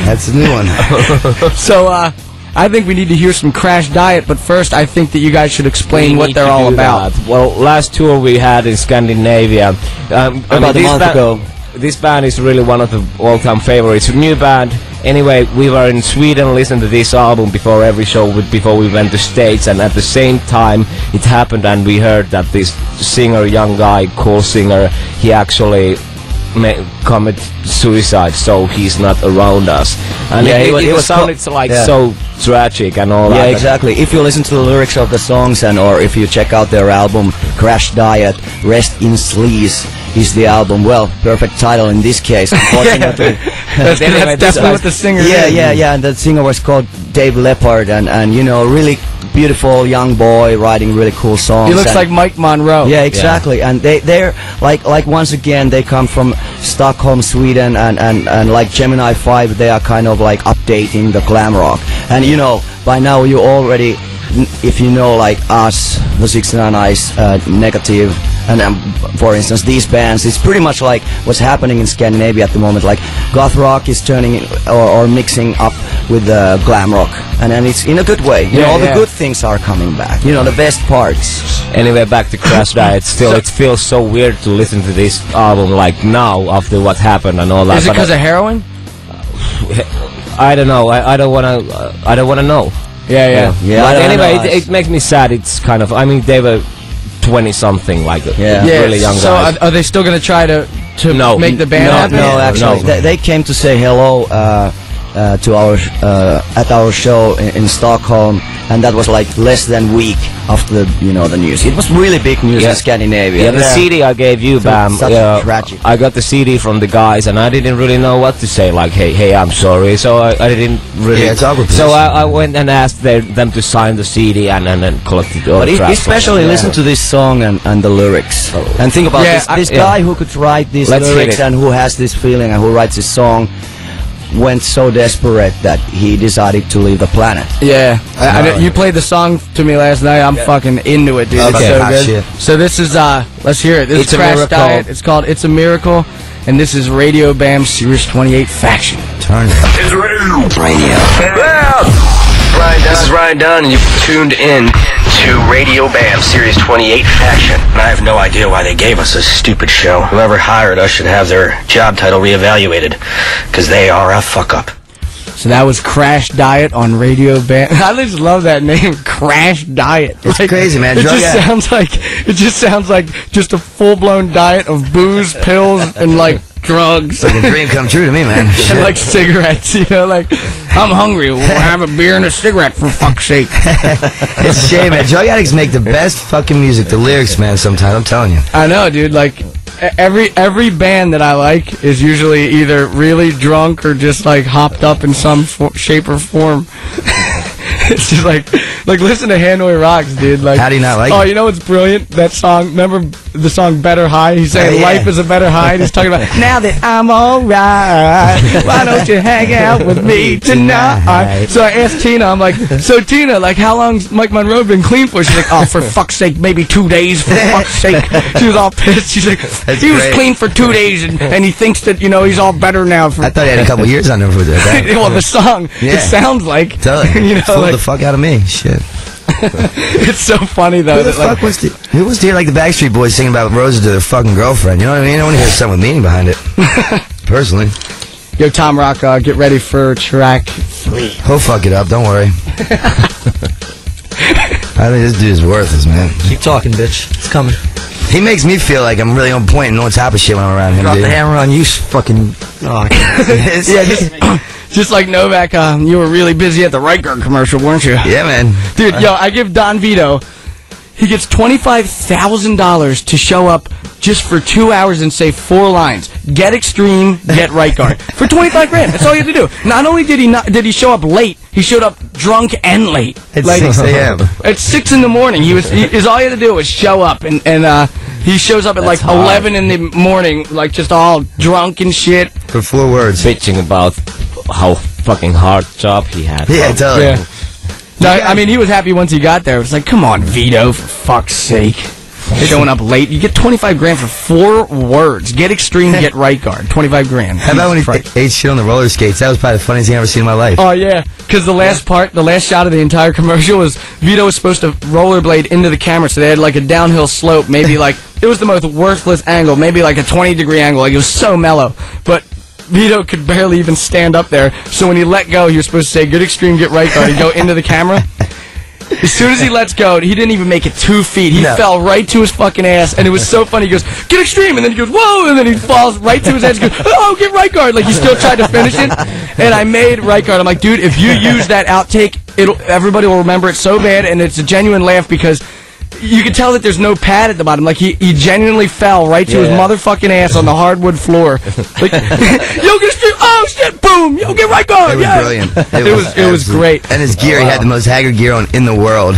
[SPEAKER 6] That's a new one. (laughs)
[SPEAKER 5] So, uh, I think we need to hear some Crash Diet, but first, I think that you guys should explain
[SPEAKER 7] We
[SPEAKER 5] what they're all about.
[SPEAKER 7] that. Well, last tour we had in Scandinavia. Um, I
[SPEAKER 8] About a
[SPEAKER 7] this
[SPEAKER 8] month ago.
[SPEAKER 7] This band is really one of the all-time favorites. New band. Anyway, we were in Sweden, listened to this album before every show, before we went to States, and at the same time it happened, and we heard that this singer, young guy, cool singer, he actually ma- commit suicide, so he's not around us. And
[SPEAKER 8] Yeah,
[SPEAKER 7] it,
[SPEAKER 8] he
[SPEAKER 7] it, it
[SPEAKER 8] was
[SPEAKER 7] sounded like
[SPEAKER 8] yeah.
[SPEAKER 7] so tragic and all
[SPEAKER 8] Yeah,
[SPEAKER 7] that.
[SPEAKER 8] exactly. If you listen to the lyrics of the songs and or if you check out their album Crash Diet, Rest in Sleaze is the album. Well, perfect title in this case. (laughs) Unfortunately. (laughs)
[SPEAKER 5] That's,
[SPEAKER 7] Anyway, (laughs)
[SPEAKER 5] that's definitely what the singer
[SPEAKER 8] yeah,
[SPEAKER 5] is.
[SPEAKER 8] yeah, yeah. And the singer was called Dave Lepard, and and you know, really beautiful young boy writing really cool songs.
[SPEAKER 5] He looks
[SPEAKER 8] and-
[SPEAKER 5] like Mike Monroe.
[SPEAKER 8] Yeah, exactly. And they they're like like once again they come from Stockholm, Sweden, and and and like Gemini Five, they are kind of like updating the glam rock. And you know, by now you already, if you know like us, the 69 Eyes, uh, Negative, and um, for instance these bands, it's pretty much like what's happening in Scandinavia at the moment. Like goth rock is turning or, or mixing up with uh, glam rock, and and it's in a good way. You
[SPEAKER 5] Yeah,
[SPEAKER 8] know, all
[SPEAKER 5] yeah.
[SPEAKER 8] the good things are coming back. You know, the best parts.
[SPEAKER 7] Anyway, back to Crash (laughs) Diet. Still, it feels so weird to listen to this album like now after what happened and all that.
[SPEAKER 5] Is it
[SPEAKER 7] but
[SPEAKER 5] because of heroin?
[SPEAKER 7] I, (sighs) I don't know. I, I don't wanna. Uh, I don't wanna know.
[SPEAKER 5] Yeah, yeah.
[SPEAKER 8] Yeah, I
[SPEAKER 7] But anyway, it, it makes me sad. It's kind of. I mean, they were twenty something, like
[SPEAKER 8] Yeah.
[SPEAKER 5] Yeah,
[SPEAKER 7] really young
[SPEAKER 5] so
[SPEAKER 7] guys.
[SPEAKER 5] are, are they still going to try to to
[SPEAKER 7] No.
[SPEAKER 5] make the band
[SPEAKER 8] no,
[SPEAKER 5] happen?
[SPEAKER 8] no, actually,
[SPEAKER 7] No.
[SPEAKER 8] They, they came to say hello uh, to our uh, at our show in, in Stockholm, and that was like less than week after the you know the news. It was really big news
[SPEAKER 7] Yeah.
[SPEAKER 8] in Scandinavia.
[SPEAKER 7] yeah, the CD I gave you, Bam.
[SPEAKER 8] such
[SPEAKER 7] uh,
[SPEAKER 8] tragic.
[SPEAKER 7] I got the CD from the guys, and I didn't really know what to say. Like, hey, hey, I'm sorry. So I, I didn't really.
[SPEAKER 6] Yeah, it's awkward
[SPEAKER 7] So. I, I went and asked their, them to sign the CD and and, and collected all
[SPEAKER 8] But
[SPEAKER 7] the tracks.
[SPEAKER 8] especially listen to this song and, and the lyrics, and think about
[SPEAKER 5] Yeah,
[SPEAKER 8] this,
[SPEAKER 5] I-
[SPEAKER 8] this
[SPEAKER 7] yeah.
[SPEAKER 8] guy who could write these
[SPEAKER 7] Let's
[SPEAKER 8] lyrics and who has this feeling and who writes this song went so desperate that he decided to leave the planet.
[SPEAKER 5] Yeah, I, I don't- you played the song to me last night. I'm fucking into it, dude. It's so
[SPEAKER 6] Hot
[SPEAKER 5] good.
[SPEAKER 6] shit.
[SPEAKER 5] So this is uh, let's hear it. This
[SPEAKER 7] It's
[SPEAKER 5] is
[SPEAKER 7] a
[SPEAKER 5] Crash
[SPEAKER 7] Miracle.
[SPEAKER 5] Diet. It's called "It's a Miracle," and this is Radio Bam Sirius 28 Faction.
[SPEAKER 6] Turn it.
[SPEAKER 3] It's radio. This is Ryan Dunn, and you've tuned in to Radio Bam Sirius 28 Faction. And I have no idea why they gave us this stupid show. Whoever hired us should have their job title reevaluated, because they are a fuck up.
[SPEAKER 5] So that was Crash Diet on Radio Bam. (laughs) I just love that name, Crash Diet.
[SPEAKER 6] It's crazy, man.
[SPEAKER 5] It
[SPEAKER 6] Drug
[SPEAKER 5] just
[SPEAKER 6] addict.
[SPEAKER 5] sounds like it just sounds like just a full blown diet of booze, pills, and like drugs.
[SPEAKER 6] Like a dream come true to me, man.
[SPEAKER 5] and (laughs) like cigarettes, (laughs) you know, like I'm hungry. We'll have a beer and a cigarette for fuck's sake. (laughs)
[SPEAKER 6] it's a shame, man. Drug addicts make the best fucking music. The lyrics, man. Sometimes I'm telling you.
[SPEAKER 5] I know, dude. Like every every band that I like is usually either really drunk or just like hopped up in some shape or form. it's just like like listen to Hanoi Rocks, dude. Like
[SPEAKER 6] How do you not like
[SPEAKER 5] Oh,
[SPEAKER 6] it?
[SPEAKER 5] you know what's brilliant? That song. Remember the song "Better High"? He's saying
[SPEAKER 6] Oh, yeah.
[SPEAKER 5] life is a better high. and He's talking about (laughs) now that I'm alright. Why don't you hang out with me tonight? So I asked Tina. I'm like, so Tina, like, how long's Mike Monroe been clean for? She's like, oh, for fuck's sake, maybe two days. For fuck's sake. She was all pissed. She's like,
[SPEAKER 6] That's
[SPEAKER 5] he was clean for two days, and, and he thinks that you know he's all better now. For
[SPEAKER 6] I thought he had a couple years on there for that. (laughs)
[SPEAKER 5] well, the song
[SPEAKER 6] Yeah.
[SPEAKER 5] it sounds like
[SPEAKER 6] Tell you, (laughs)
[SPEAKER 5] you know,
[SPEAKER 6] fooled
[SPEAKER 5] like,
[SPEAKER 6] the fuck out of me. Shit. (laughs)
[SPEAKER 5] it's so funny though.
[SPEAKER 6] Who the
[SPEAKER 5] that, like,
[SPEAKER 6] was the, who was to hear like the Backstreet Boys singing about roses to their fucking girlfriend? You know what I mean? I want to hear something with meaning behind it. (laughs) Personally,
[SPEAKER 5] Yo, Tom Rock, uh, get ready for track three.
[SPEAKER 6] he'll fuck it up. Don't worry. (laughs) I think this dude's worthless, man.
[SPEAKER 9] Keep talking, bitch. It's coming.
[SPEAKER 6] He makes me feel like I'm really on point and know on top of shit when I'm around him,
[SPEAKER 9] Drop
[SPEAKER 6] dude.
[SPEAKER 9] the hammer on you, fucking. Oh, I can't.
[SPEAKER 6] It's-
[SPEAKER 5] Yeah, just, (clears throat) just like Novak, um, you were really busy at the Riker commercial, weren't you?
[SPEAKER 6] yeah, man.
[SPEAKER 5] Dude, yo, I give Don Vito. he gets $25,000 to show up just for two hours and say four lines. Get extreme, get right guard. (laughs) For 25 grand. That's all you have to do. Not only did he not, did he show up late, he showed up drunk and late.
[SPEAKER 6] At 6 a.m.. (laughs)
[SPEAKER 5] At 6 in the morning. He was, he, is all you had to do was show up and, and, uh, he shows up at like 11 in the morning, like just all drunk and shit.
[SPEAKER 6] For four words.
[SPEAKER 7] Bitching about how fucking hard job he had.
[SPEAKER 6] Yeah, totally.
[SPEAKER 5] Yeah. No, I mean, he was happy once he got there. It was like, come on, Vito, for fuck's sake. Showing up late. You get 25 grand for four words. Get extreme, get (laughs) right guard. 25 grand.
[SPEAKER 6] How about when he
[SPEAKER 5] Christ.
[SPEAKER 6] ate shit on the roller skates? That was probably the funniest thing I've ever seen in my life.
[SPEAKER 5] Oh, yeah. Because the last part, the last shot of the entire (laughs) commercial was Vito was supposed to rollerblade into the camera. So they had like a downhill slope, maybe (laughs) like, it was the most worthless angle, maybe like a 20 degree angle. Like it was so mellow. But Vito could barely even stand up there. So when he let go, he was supposed to say, good extreme, get right guard, and go into the camera. (laughs) As soon as he lets go, he didn't even make it two feet. He
[SPEAKER 6] No.
[SPEAKER 5] fell right to his fucking ass, and it was so funny. He goes, "Get extreme," and then he goes, "Whoa!" and then he falls right to his ass. He goes, "Oh, get right guard!" Like he still tried to finish it. And I made right guard. I'm like, dude, if you use that outtake, it'll everybody will remember it so bad, and it's a genuine laugh because. You can tell that there's no pad at the bottom. Like he, he genuinely fell right to his
[SPEAKER 7] Yeah.
[SPEAKER 5] motherfucking ass on the hardwood floor. Like, (laughs) yo, get extreme! Oh shit! Boom! Yo, get right guard!
[SPEAKER 6] It was
[SPEAKER 5] yeah.
[SPEAKER 6] brilliant.
[SPEAKER 5] It was it was great.
[SPEAKER 6] And his gear, he had the most haggard gear on in the world.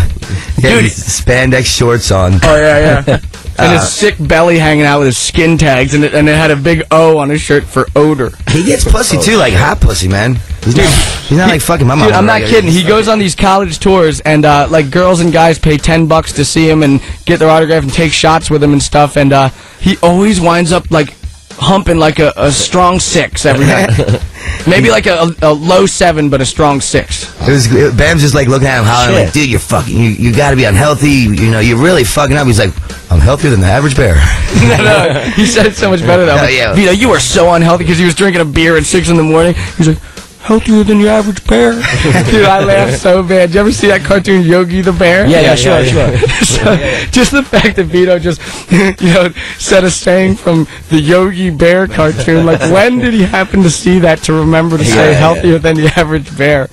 [SPEAKER 6] He
[SPEAKER 5] Dude.
[SPEAKER 6] spandex shorts on.
[SPEAKER 5] Oh yeah, yeah. And
[SPEAKER 6] Uh,
[SPEAKER 5] his sick belly hanging out with his skin tags, and it, and it had a big O on his shirt for odor.
[SPEAKER 6] He gets pussy too, like hot pussy, man. He's not, he's not like fucking my mom.
[SPEAKER 5] Dude, I'm not kidding. He goes on these college tours, and uh, like girls and guys pay ten bucks to see him and get their autograph and take shots with him and stuff. And uh, he always winds up like humping like a, a strong six every night. (laughs) Maybe like a, a, low seven, but a strong six.
[SPEAKER 6] It was it, Bam's just like looking at him, hollering
[SPEAKER 8] Shit.
[SPEAKER 6] like, "Dude, you're fucking. You, you got to be unhealthy. You, you know, you're really fucking up." He's like, "I'm healthier than the average bear." (laughs)
[SPEAKER 5] no, no, he said it so much better though. Like, (laughs)
[SPEAKER 6] yeah.
[SPEAKER 5] Vito, you are so unhealthy because he was drinking a beer at six in the morning. He's like, healthier than your average bear. (laughs) Dude, I laughed so bad. Did you ever see that cartoon Yogi the Bear?
[SPEAKER 8] Yeah, yeah, sure, sure. (laughs)
[SPEAKER 5] so, just the fact that Vito just, (laughs) you know, said a saying from the Yogi Bear cartoon. Like, when did he happen to see that to remember to say
[SPEAKER 6] Yeah,
[SPEAKER 5] healthier than the average bear?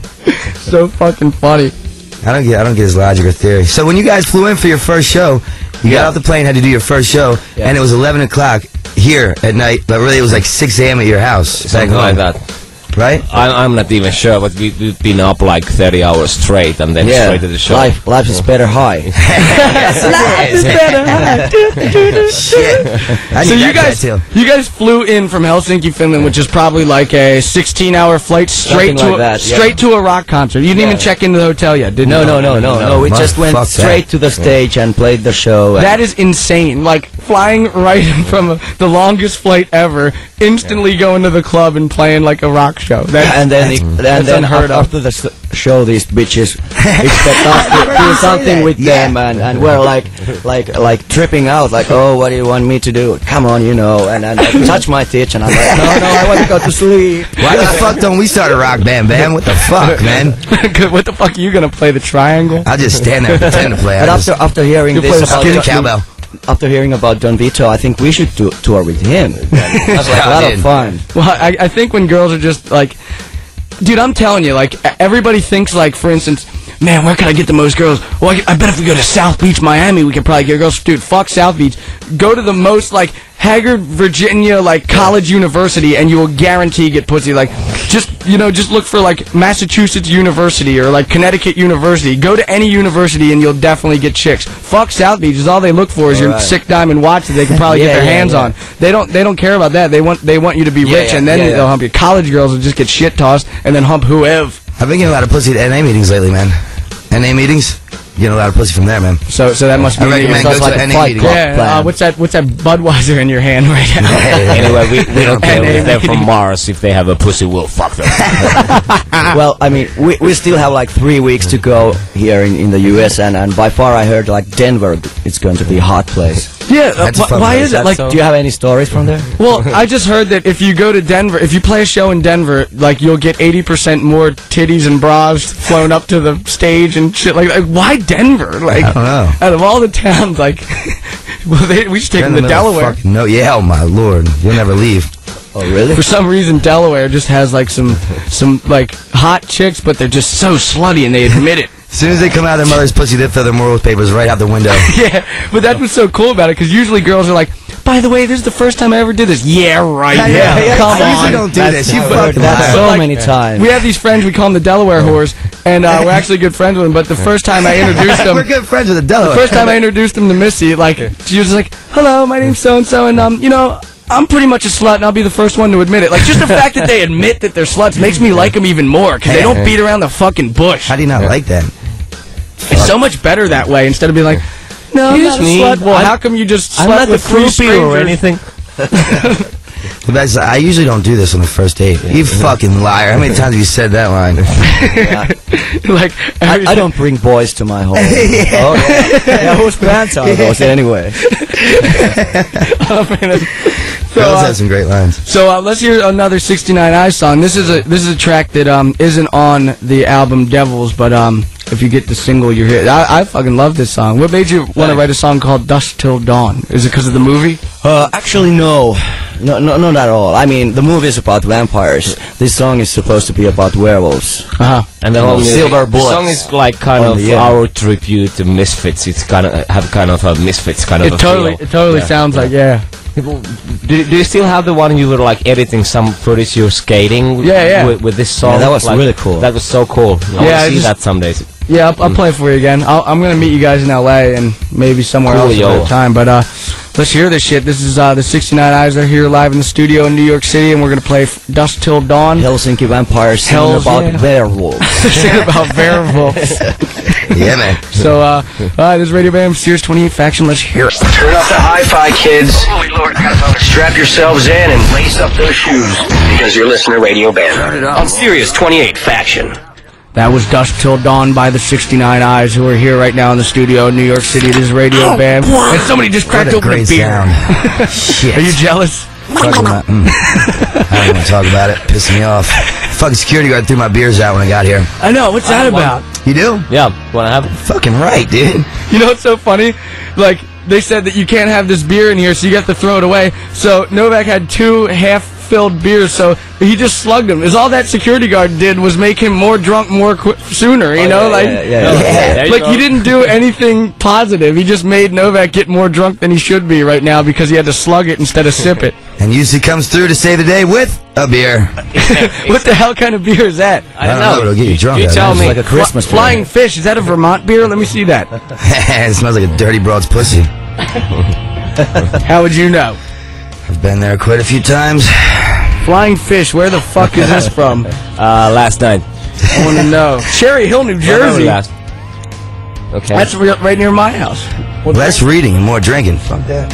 [SPEAKER 5] so fucking funny.
[SPEAKER 6] I don't get. I don't get his logic or theory. So when you guys flew in for your first show, you got off the plane, had to do your first show, and it was 11 o'clock here at night, but really it was like 6 a.m. at your house. back
[SPEAKER 7] Something like that.
[SPEAKER 6] Right?
[SPEAKER 7] I'm, I'm not even sure, but we, we've been up like 30 hours straight and then
[SPEAKER 8] Yeah,
[SPEAKER 7] straight to the show.
[SPEAKER 8] life, life is better high.
[SPEAKER 6] Shit. I
[SPEAKER 5] So you guys, you guys flew in from Helsinki, Finland, which is probably like a 16-hour flight straight
[SPEAKER 8] Something
[SPEAKER 5] to
[SPEAKER 8] like
[SPEAKER 5] a,
[SPEAKER 8] that, yeah.
[SPEAKER 5] straight to a rock concert. You didn't even check into the hotel yet, did
[SPEAKER 8] No,
[SPEAKER 5] you?
[SPEAKER 8] no, no, no, no. We
[SPEAKER 6] Fuck
[SPEAKER 8] just went
[SPEAKER 6] that.
[SPEAKER 8] straight to the stage and played the show.
[SPEAKER 5] That is insane. Like flying right (laughs) from a, the longest flight ever, instantly going to the club and playing like a rock show. That's,
[SPEAKER 8] and then,
[SPEAKER 5] that's,
[SPEAKER 8] and
[SPEAKER 5] that's
[SPEAKER 8] then
[SPEAKER 5] unheard of.
[SPEAKER 8] after the show, these bitches expect us to do something with
[SPEAKER 6] Yeah.
[SPEAKER 8] them, and, and we're like, like, like tripping out, like, oh, what do you want me to do? Come on, you know, and and I touch my titch, and I'm like, no, no, I want to go to sleep. (laughs)
[SPEAKER 6] Why the fuck don't we start a rock band, Bam? What the fuck, man?
[SPEAKER 5] what the fuck (laughs) are (laughs) you gonna play the triangle?
[SPEAKER 6] I'll just stand there and pretend to play.
[SPEAKER 8] But
[SPEAKER 6] I
[SPEAKER 8] after
[SPEAKER 6] just,
[SPEAKER 8] after hearing this
[SPEAKER 5] play
[SPEAKER 8] about
[SPEAKER 6] skinny
[SPEAKER 8] Don-
[SPEAKER 6] cowbell.
[SPEAKER 8] After hearing about Don Vito, I think we should do, tour with him. (laughs) That's like a lot of fun.
[SPEAKER 5] Well, I, I think when girls are just like, dude, I'm telling you, like everybody thinks like, for instance, man, where can I get the most girls? Well, I, I bet if we go to South Beach, Miami, we could probably get girls. Dude, fuck South Beach. Go to the most like Haggard, Virginia, like college university, and you will guarantee get pussy. Like, just you know, just look for like Massachusetts University or like Connecticut University. Go to any university, and you'll definitely get chicks. Fuck South Beach is all they look for is your
[SPEAKER 8] Alright.
[SPEAKER 5] sick diamond watch that they can (laughs) probably
[SPEAKER 8] Yeah,
[SPEAKER 5] get their
[SPEAKER 8] yeah,
[SPEAKER 5] hands
[SPEAKER 8] yeah.
[SPEAKER 5] on. They don't. They don't care about that. They want. They want you to be rich, and then they'll hump you. College girls will just get shit tossed and then hump whoever.
[SPEAKER 6] I've been getting a lot of pussy at NA meetings lately, man. NA meetings, getting a lot of pussy from there, man.
[SPEAKER 5] So, so that must be.
[SPEAKER 6] I recommend go
[SPEAKER 8] it's like
[SPEAKER 6] to NA
[SPEAKER 8] fight club.
[SPEAKER 5] Yeah. Uh, what's that? What's that Budweiser in your hand right now? (laughs)
[SPEAKER 7] anyway, we, we don't care (laughs) if they're from Mars. If they have a pussy, we'll fuck them. (laughs)
[SPEAKER 8] well, I mean, we, we still have like three weeks to go here in, in the U.S. and, and by far I heard like Denver, it's going to be a hot place.
[SPEAKER 5] Yeah. Uh, wh- why is it like?
[SPEAKER 8] Do you have any stories from there? (laughs)
[SPEAKER 5] Well, I just heard that if you go to Denver, if you play a show in Denver, like you'll get eighty percent more titties and bras flown up to the stage and shit. Like, like why Denver? Like,
[SPEAKER 6] I don't know.
[SPEAKER 5] out of all the towns, like, (laughs) well, they, we should take
[SPEAKER 6] You're
[SPEAKER 5] them to
[SPEAKER 6] the middle
[SPEAKER 5] Delaware.
[SPEAKER 6] fucking No, yeah, oh my lord, you'll never leave.
[SPEAKER 8] Oh, really?
[SPEAKER 5] For some reason, Delaware just has like some some like hot chicks, but they're just so slutty and they admit it.
[SPEAKER 6] As soon as they come out of their mother's pussy, they throw their morals papers right out the window. (laughs)
[SPEAKER 5] yeah, but that's what's so cool about it because usually girls are like, "By the way, this is the first time I ever did this." Yeah, right.
[SPEAKER 6] Yeah, yeah, yeah.
[SPEAKER 5] Come
[SPEAKER 6] I
[SPEAKER 5] on.
[SPEAKER 6] usually don't do
[SPEAKER 8] That's-
[SPEAKER 6] this. You
[SPEAKER 8] I've heard that so
[SPEAKER 5] Like,
[SPEAKER 8] many times.
[SPEAKER 5] We have these friends we call them the Delaware whores, and uh, we're actually good friends with them. But the first time I introduced (laughs) them,
[SPEAKER 6] We're good friends with the Delaware.
[SPEAKER 5] the first time I introduced them to Missy, like she was like, "Hello, my name's so and so, and um, you know." I'm pretty much a slut, and I'll be the first one to admit it. Like, just the fact that they admit that they're sluts makes me like them even more, because they don't beat around the fucking bush.
[SPEAKER 6] How do you not like that?
[SPEAKER 5] It's so much better that way, instead of being like, no, I'm not a
[SPEAKER 7] Excuse me,
[SPEAKER 5] slut. Well,
[SPEAKER 7] I'm-
[SPEAKER 5] how come you just
[SPEAKER 7] I'm
[SPEAKER 5] slept
[SPEAKER 7] not a
[SPEAKER 5] with three
[SPEAKER 7] groupie or anything. (laughs)
[SPEAKER 6] The best, I usually don't do this on the first date. You fucking liar. How many times have you said that line? (laughs)
[SPEAKER 5] like,
[SPEAKER 8] I, I don't bring boys to my home. (laughs) Oh, yeah. yeah, whose pants are those anyway?
[SPEAKER 5] oh, man. So,
[SPEAKER 6] Girls
[SPEAKER 5] uh,
[SPEAKER 6] have some great lines.
[SPEAKER 5] So uh, let's hear another 69 Eyes song. This is a this is a track that um isn't on the album Devils, but um if you get the single, you're here. I, I fucking love this song. What made you want to write a song called Dusk Till Dawn? Is it because of the movie?
[SPEAKER 8] Uh, actually, no. No, no, not at all. I mean, the movie is about vampires. This song is supposed to be about werewolves.
[SPEAKER 5] Uh huh.
[SPEAKER 7] And the whole music,
[SPEAKER 8] Silver
[SPEAKER 7] the song is like kind of
[SPEAKER 8] the end.
[SPEAKER 7] our tribute to Misfits. It's kind of have kind of a Misfits kind of
[SPEAKER 5] It
[SPEAKER 7] a
[SPEAKER 5] totally
[SPEAKER 7] feel.
[SPEAKER 5] it totally
[SPEAKER 7] Yeah.
[SPEAKER 5] sounds like yeah.
[SPEAKER 7] People, do, do you still have the one you were like editing some footage you were skating?
[SPEAKER 5] Yeah, yeah.
[SPEAKER 7] With, with this song.
[SPEAKER 8] Yeah, that was
[SPEAKER 7] Like,
[SPEAKER 8] really cool.
[SPEAKER 7] That was so cool. I
[SPEAKER 5] Yeah,
[SPEAKER 7] want
[SPEAKER 5] I
[SPEAKER 7] to see
[SPEAKER 5] just-
[SPEAKER 7] that some days.
[SPEAKER 5] Yeah, I'll, I'll play for you again. I'll, I'm gonna meet you guys in L.A. and maybe somewhere else
[SPEAKER 7] at
[SPEAKER 5] another time. But uh, let's hear this shit. This is uh, the 69 Eyes. They're here live in the studio in New York City, and we're gonna play f- Dusk Till Dawn.
[SPEAKER 8] Helsinki vampires singing
[SPEAKER 5] Hells
[SPEAKER 8] about
[SPEAKER 5] yeah.
[SPEAKER 8] werewolves. (laughs)
[SPEAKER 5] Sing about werewolves. (laughs)
[SPEAKER 6] Yeah, man.
[SPEAKER 5] So, uh, all right, this is Radio Bam Sirius 28 Faction. Let's hear it.
[SPEAKER 3] Turn up the hi-fi, kids. Holy Lord, Strap yourselves in and lace up those shoes because you're listening to Radio Bam on Sirius 28 Faction.
[SPEAKER 5] That was Dusk Till Dawn by the 69 Eyes, who are here right now in the studio in New York City. This is Radio Bam. And somebody just cracked
[SPEAKER 6] What a
[SPEAKER 5] open a beer.
[SPEAKER 6] sound. (laughs) Shit.
[SPEAKER 5] Are you jealous?
[SPEAKER 6] Fucking my- mm. (laughs) I don't want to talk about it. Pissing me off. Fucking security guard threw my beers out when I got here.
[SPEAKER 5] I know. What's that about?
[SPEAKER 6] You do?
[SPEAKER 7] Yeah, wanna have?
[SPEAKER 6] Fucking right, dude.
[SPEAKER 5] You know what's so funny? Like, they said that you can't have this beer in here, so you have to throw it away. So Novak had two half-filled beers, so he just slugged him. Is all that security guard did was make him more drunk more qu- sooner, you oh, know?
[SPEAKER 8] yeah,
[SPEAKER 5] like,
[SPEAKER 8] yeah, yeah,
[SPEAKER 7] yeah. (laughs) There
[SPEAKER 5] like he didn't do anything positive. He just made Novak get more drunk than he should be right now because he had to slug it instead of sip it. (laughs)
[SPEAKER 6] And usually comes through to save the day with a beer. (laughs)
[SPEAKER 5] what the hell kind of beer is that?
[SPEAKER 6] I don't oh, know. It'll get you drunk.
[SPEAKER 7] You tell me.
[SPEAKER 8] like a Christmas
[SPEAKER 5] Fl- Flying Fish, is that a Vermont beer? Let me see that.
[SPEAKER 6] it smells like a dirty broad's pussy.
[SPEAKER 5] How would you know?
[SPEAKER 6] I've been there quite a few times.
[SPEAKER 5] Flying Fish, where the fuck is this from? (laughs)
[SPEAKER 7] Uh, last night.
[SPEAKER 5] I want to know. Cherry Hill, New (laughs) Jersey.
[SPEAKER 7] Last. Okay.
[SPEAKER 5] That's re- right near my house.
[SPEAKER 6] Less reading and more drinking. Fuck that.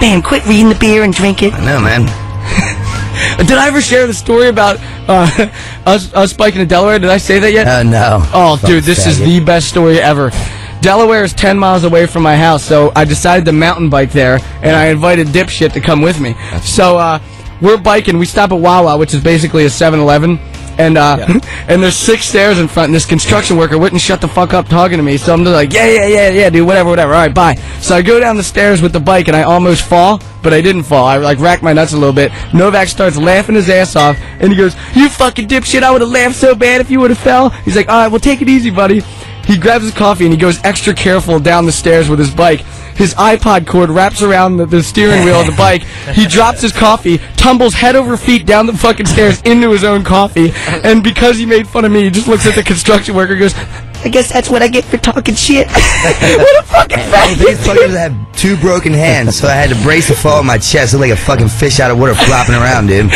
[SPEAKER 5] Man, quit reading the beer and drink it.
[SPEAKER 6] I know, man. (laughs)
[SPEAKER 5] Did I ever share the story about uh, us, us biking to Delaware? Did I say that yet?
[SPEAKER 6] Oh, no.
[SPEAKER 5] Oh,
[SPEAKER 6] Fuck
[SPEAKER 5] dude, this is the best story ever. Delaware is 10 miles away from my house, so I decided to mountain bike there, and I invited Dipshit to come with me. So, uh, we're biking, we stop at Wawa, which is basically a 7-Eleven, and, uh, (laughs) and there's six stairs in front, and this construction worker wouldn't shut the fuck up talking to me, so I'm just like, yeah, yeah, yeah, yeah, dude, whatever, whatever, alright, bye. So I go down the stairs with the bike, and I almost fall, but I didn't fall. I, like, racked my nuts a little bit. Novak starts laughing his ass off, and he goes, you fucking dipshit, I would've laughed so bad if you would've fell. He's like, alright, well, take it easy, buddy. He grabs his coffee and he goes extra careful down the stairs with his bike. His iPod cord wraps around the, the steering wheel of the bike. He (laughs) drops his coffee, tumbles head over feet down the fucking stairs into his own coffee, and because he made fun of me, he just looks at the construction worker and goes, I guess that's what I get for talking shit. (laughs) what a fucking
[SPEAKER 6] Oh, these fuckers had two broken hands, so I had to brace the fall on my chest. Look like a fucking fish out of water flopping around, dude.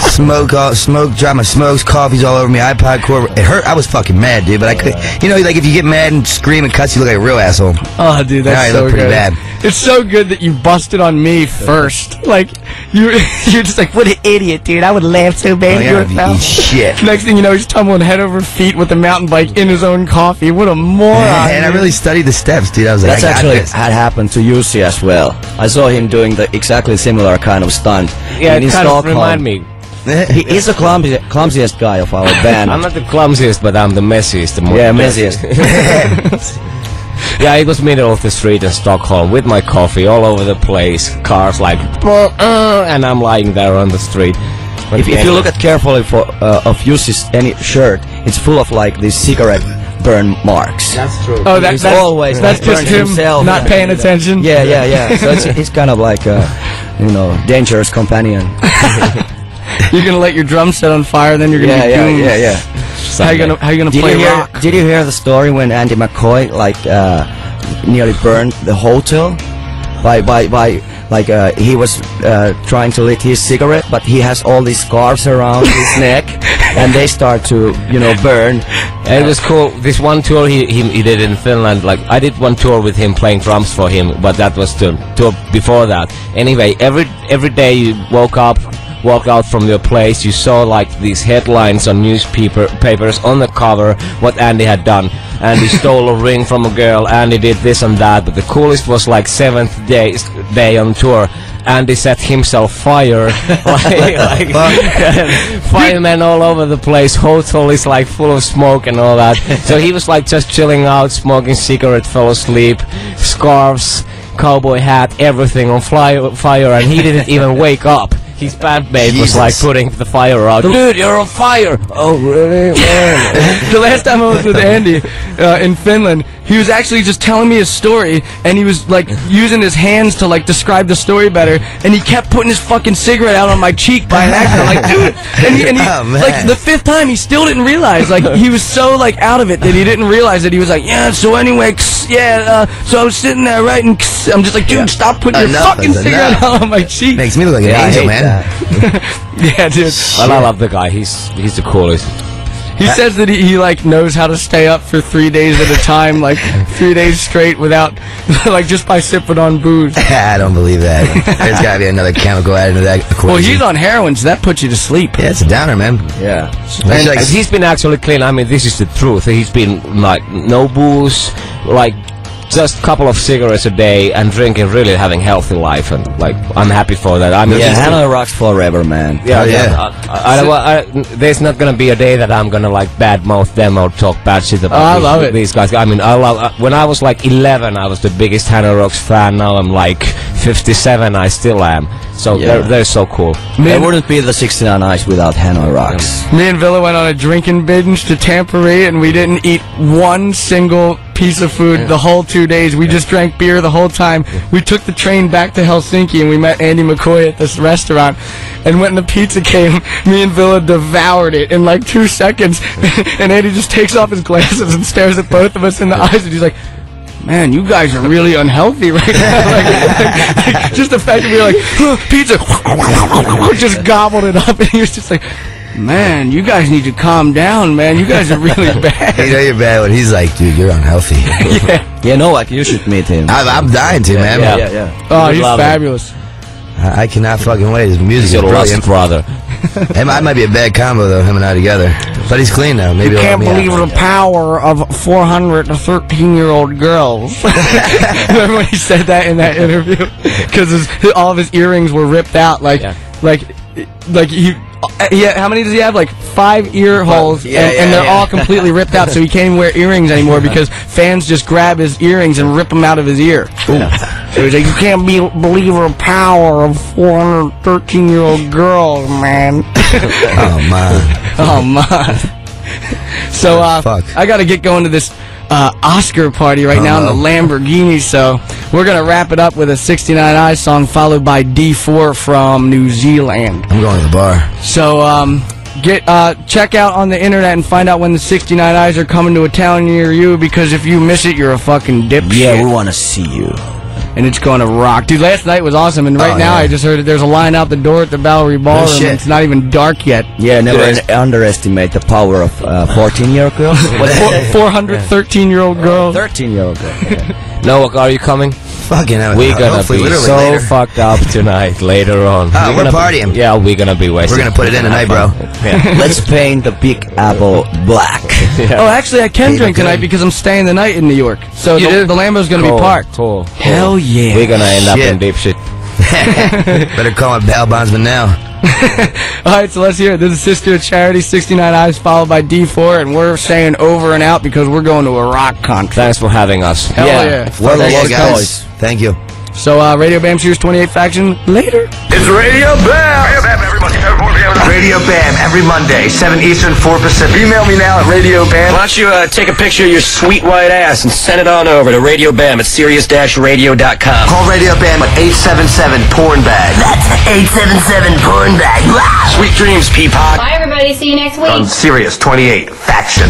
[SPEAKER 6] Smoke, all, smoke, drop my smokes, coffee's all over me, iPod cord. It hurt. I was fucking mad, dude, but I could, you know, like if you get mad and scream and cuss, you look like a real asshole.
[SPEAKER 5] Oh, dude, that's
[SPEAKER 6] Yeah, you
[SPEAKER 5] so
[SPEAKER 6] look pretty
[SPEAKER 5] good.
[SPEAKER 6] bad.
[SPEAKER 5] It's so good that you busted on me first. Like you, (laughs) you're just like, what an idiot, dude. I would laugh so bad
[SPEAKER 6] Oh,
[SPEAKER 5] if
[SPEAKER 6] yeah,
[SPEAKER 5] you
[SPEAKER 6] you
[SPEAKER 5] were foul.
[SPEAKER 6] shit.
[SPEAKER 5] Next thing you know, he's tumbling head over feet with a mountain bike in his own coffee. What a moron!
[SPEAKER 6] and I really studied the steps, dude. I was like,
[SPEAKER 8] That's actually
[SPEAKER 6] this.
[SPEAKER 8] had happened to Jussi as well. I saw him doing the exactly similar kind of stunt.
[SPEAKER 7] yeah,
[SPEAKER 8] in
[SPEAKER 7] it kind of
[SPEAKER 8] Stockholm.
[SPEAKER 7] remind me. (laughs)
[SPEAKER 8] He is the clumsy, clumsiest guy of our (laughs) band.
[SPEAKER 7] I'm not the clumsiest, but I'm the messiest. The more
[SPEAKER 8] yeah, messiest. (laughs)
[SPEAKER 7] Yeah, it was middle of the street in Stockholm with my coffee all over the place. Cars like, "Uh, uh," and I'm lying there on the street.
[SPEAKER 8] If, if you look at carefully for uh, of Jussi's any shirt, it's full of like these cigarette burn marks.
[SPEAKER 6] That's true.
[SPEAKER 5] Oh, that,
[SPEAKER 8] He's
[SPEAKER 5] that's
[SPEAKER 8] always
[SPEAKER 5] that's
[SPEAKER 8] like,
[SPEAKER 5] just
[SPEAKER 8] burns
[SPEAKER 5] him
[SPEAKER 8] himself.
[SPEAKER 5] not paying attention.
[SPEAKER 8] Yeah, yeah, yeah. So it's, (laughs) he's kind of like a, you know, dangerous companion. (laughs)
[SPEAKER 5] You're gonna let your drum set on fire, then you're gonna
[SPEAKER 8] Yeah,
[SPEAKER 5] be
[SPEAKER 8] yeah,
[SPEAKER 5] doomed.
[SPEAKER 8] yeah, yeah.
[SPEAKER 5] How you gonna How you gonna
[SPEAKER 8] Did
[SPEAKER 5] play
[SPEAKER 8] you hear?
[SPEAKER 5] rock?
[SPEAKER 8] Did you hear the story when Andy McCoy like uh, nearly burned the hotel by by by like uh, he was uh, trying to lit his cigarette, but he has all these scarves around his (laughs) neck, and they start to you know burn.
[SPEAKER 7] And it was cool. This one tour he, he he did in Finland. Like I did one tour with him playing drums for him, but that was the tour before that. Anyway, every every day you woke up, walk out from your place, you saw like these headlines on newspaper papers on the cover what Andy had done. Andy (laughs) stole a ring from a girl. Andy did this and that. But the coolest was like seventh day day on tour. Andy set himself fire. (laughs) like, like (laughs) firemen all over the place. Hotel is like full of smoke and all that. so he was like just chilling out, smoking cigarette, fell asleep, scarves, cowboy hat, everything on fly- fire, and he didn't even wake up. His bandmate was like putting the fire out. Dude, you're on fire! Oh, really? Man. (laughs)
[SPEAKER 5] the last time I was with Andy uh, in Finland, he was actually just telling me a story, and he was like using his hands to like describe the story better, and he kept putting his fucking cigarette out on my cheek by an accident. Like, dude, and, he, and he, (laughs)
[SPEAKER 6] Oh, man.
[SPEAKER 5] like the fifth time, he still didn't realize. Like he was so like out of it that he didn't realize that he was like, yeah. So anyway, kss, yeah. Uh, so I was sitting there writing. kss. I'm just like, dude, stop putting your fucking cigarette
[SPEAKER 6] enough.
[SPEAKER 5] out (laughs) on my cheek.
[SPEAKER 6] Makes me look like an
[SPEAKER 8] Yeah, I
[SPEAKER 6] angel, man. (laughs)
[SPEAKER 5] yeah, dude.
[SPEAKER 7] Well, I love the guy. He's he's the coolest.
[SPEAKER 5] He says that he, he like knows how to stay up for three days at a time, like three days straight without, (laughs) like just by sipping on booze. (laughs)
[SPEAKER 6] I don't believe that. There's got to be another chemical added to that equation.
[SPEAKER 5] Well, he's on heroin, so that puts you to sleep.
[SPEAKER 6] Yeah, it's a downer, man.
[SPEAKER 8] Yeah.
[SPEAKER 6] It's like-
[SPEAKER 7] he's been actually clean. I mean, this is the truth. He's been like no booze, like just a couple of cigarettes a day, and drinking, really having healthy life, and like I'm happy for that. I mean,
[SPEAKER 8] Yeah,
[SPEAKER 7] he's
[SPEAKER 8] Hanoi rocks forever, man.
[SPEAKER 7] Yeah,
[SPEAKER 6] Oh,
[SPEAKER 7] yeah.
[SPEAKER 6] yeah.
[SPEAKER 7] I, I, don't I, there's not gonna be a day that I'm gonna like badmouth them or talk bad shit about
[SPEAKER 5] Oh, I
[SPEAKER 7] these,
[SPEAKER 5] love it.
[SPEAKER 7] these guys. I mean, I love. Uh, when I was like 11, I was the biggest Hanoi Rocks fan. Now I'm like 57. I still am. So
[SPEAKER 8] Yeah.
[SPEAKER 7] they're they're so cool.
[SPEAKER 8] There wouldn't be the 69 Eyes without Hanoi rocks.
[SPEAKER 5] Me and Ville went on a drinking binge to Tampere, and we didn't eat one single piece of food the whole two days. We just drank beer the whole time. We took the train back to Helsinki, and we met Andy McCoy at this restaurant. And when the pizza came, (laughs) me and Ville devoured it in like two seconds. (laughs) and Andy just takes off his glasses and stares at both of us in the eyes, and he's like. Man, you guys are really unhealthy right now. like, (laughs) like, like, just the fact that we were like, "Huh, pizza, just gobbled it up, and he was just like, Man, you guys need to calm down, man. You guys are really (laughs) bad.
[SPEAKER 6] You
[SPEAKER 5] bad.
[SPEAKER 6] know you're bad when he's like, dude, you're unhealthy. (laughs)
[SPEAKER 5] yeah.
[SPEAKER 8] Yeah, Novak, you should meet him.
[SPEAKER 6] I'm, I'm dying to, man.
[SPEAKER 7] yeah.
[SPEAKER 8] yeah, yeah.
[SPEAKER 5] Oh, he's fabulous.
[SPEAKER 6] I, I cannot fucking wait. His music
[SPEAKER 7] He's
[SPEAKER 6] is
[SPEAKER 7] your lost
[SPEAKER 6] brilliant.
[SPEAKER 7] brother. (laughs)
[SPEAKER 6] Him, I might be a bad combo though, him and I together. But he's clean now. Maybe
[SPEAKER 5] You can't believe
[SPEAKER 6] out.
[SPEAKER 5] the power of 400 to 13 year old girls. Remember when he said that in that interview? Because all of his earrings were ripped out. Like,
[SPEAKER 7] Yeah.
[SPEAKER 5] like, like he. Uh, Yeah, how many does he have? Like five ear holes,
[SPEAKER 6] yeah,
[SPEAKER 5] and, and they're
[SPEAKER 6] yeah,
[SPEAKER 5] all completely (laughs) ripped out, so he can't even wear earrings anymore because fans just grab his earrings and rip them out of his ear. So he's like, you can't be believe the power of 413 year old girls, man. (laughs)
[SPEAKER 6] Oh man. (laughs)
[SPEAKER 5] Oh man. So uh,
[SPEAKER 6] Fuck.
[SPEAKER 5] I got to get going to this uh, Oscar party right now in the Lamborghini. So we're gonna wrap it up with a 69 Eyes song followed by D4 from New Zealand.
[SPEAKER 6] I'm going to the bar.
[SPEAKER 5] So um, get uh, check out on the internet and find out when the 69 Eyes are coming to a town near you because if you miss it, you're a fucking dipshit.
[SPEAKER 8] Yeah, we want to see you.
[SPEAKER 5] And it's going to rock, dude. Last night was awesome, and right
[SPEAKER 6] Oh,
[SPEAKER 5] now
[SPEAKER 6] yeah.
[SPEAKER 5] I just heard that there's a line out the door at the Bowery Ballroom.
[SPEAKER 6] shit.
[SPEAKER 5] and it's not even dark yet.
[SPEAKER 8] Yeah, never
[SPEAKER 7] Yes.
[SPEAKER 8] underestimate the power of uh, 14 year old girl. (laughs)
[SPEAKER 5] Four hundred thirteen year old girl.
[SPEAKER 8] 13 year old girl. (laughs)
[SPEAKER 7] Noah, are you coming?
[SPEAKER 6] Fucking hell.
[SPEAKER 7] We're gonna be so
[SPEAKER 6] later.
[SPEAKER 7] fucked up tonight. Later on.
[SPEAKER 6] Oh, we're
[SPEAKER 7] gonna be-
[SPEAKER 6] partying.
[SPEAKER 7] yeah, we're gonna be wasted.
[SPEAKER 6] We're gonna put it in tonight, bro. (laughs)
[SPEAKER 7] Yeah.
[SPEAKER 8] Let's paint the Big Apple black.
[SPEAKER 5] Oh, actually, I can drink tonight because I'm staying the night in New York. So
[SPEAKER 7] You
[SPEAKER 5] the,
[SPEAKER 7] do?
[SPEAKER 5] the Lambo's going to
[SPEAKER 7] Cool,
[SPEAKER 5] be parked.
[SPEAKER 7] Cool. cool.
[SPEAKER 5] Hell yeah.
[SPEAKER 7] We're gonna end up in deep shit. (laughs)
[SPEAKER 6] Better call my bail bondsman now. (laughs)
[SPEAKER 5] All right, so let's hear it. This is Sister of Charity, 69 Eyes, followed by D4, and we're saying over and out because we're going to a rock concert.
[SPEAKER 7] Thanks for having us.
[SPEAKER 5] Hell yeah.
[SPEAKER 8] Yeah.
[SPEAKER 6] Well,
[SPEAKER 8] the
[SPEAKER 6] yeah,
[SPEAKER 8] Lost
[SPEAKER 6] guys. Thank you.
[SPEAKER 5] So, uh, Radio Bam Sirius 28 Faction, later.
[SPEAKER 3] It's Radio Bam!
[SPEAKER 10] Radio Bam every Monday, 7 Eastern, 4 Pacific. Email me now at Radio Bam.
[SPEAKER 3] Why don't you uh, take a picture of your sweet white ass and send it on over to Radio Bam at Sirius-Radio.com.
[SPEAKER 10] Call Radio Bam at 877 Porn Bag.
[SPEAKER 3] That's 877 Porn Bag. Sweet dreams, Peapod.
[SPEAKER 4] Bye, everybody. See you next week.
[SPEAKER 10] On Sirius 28 Faction.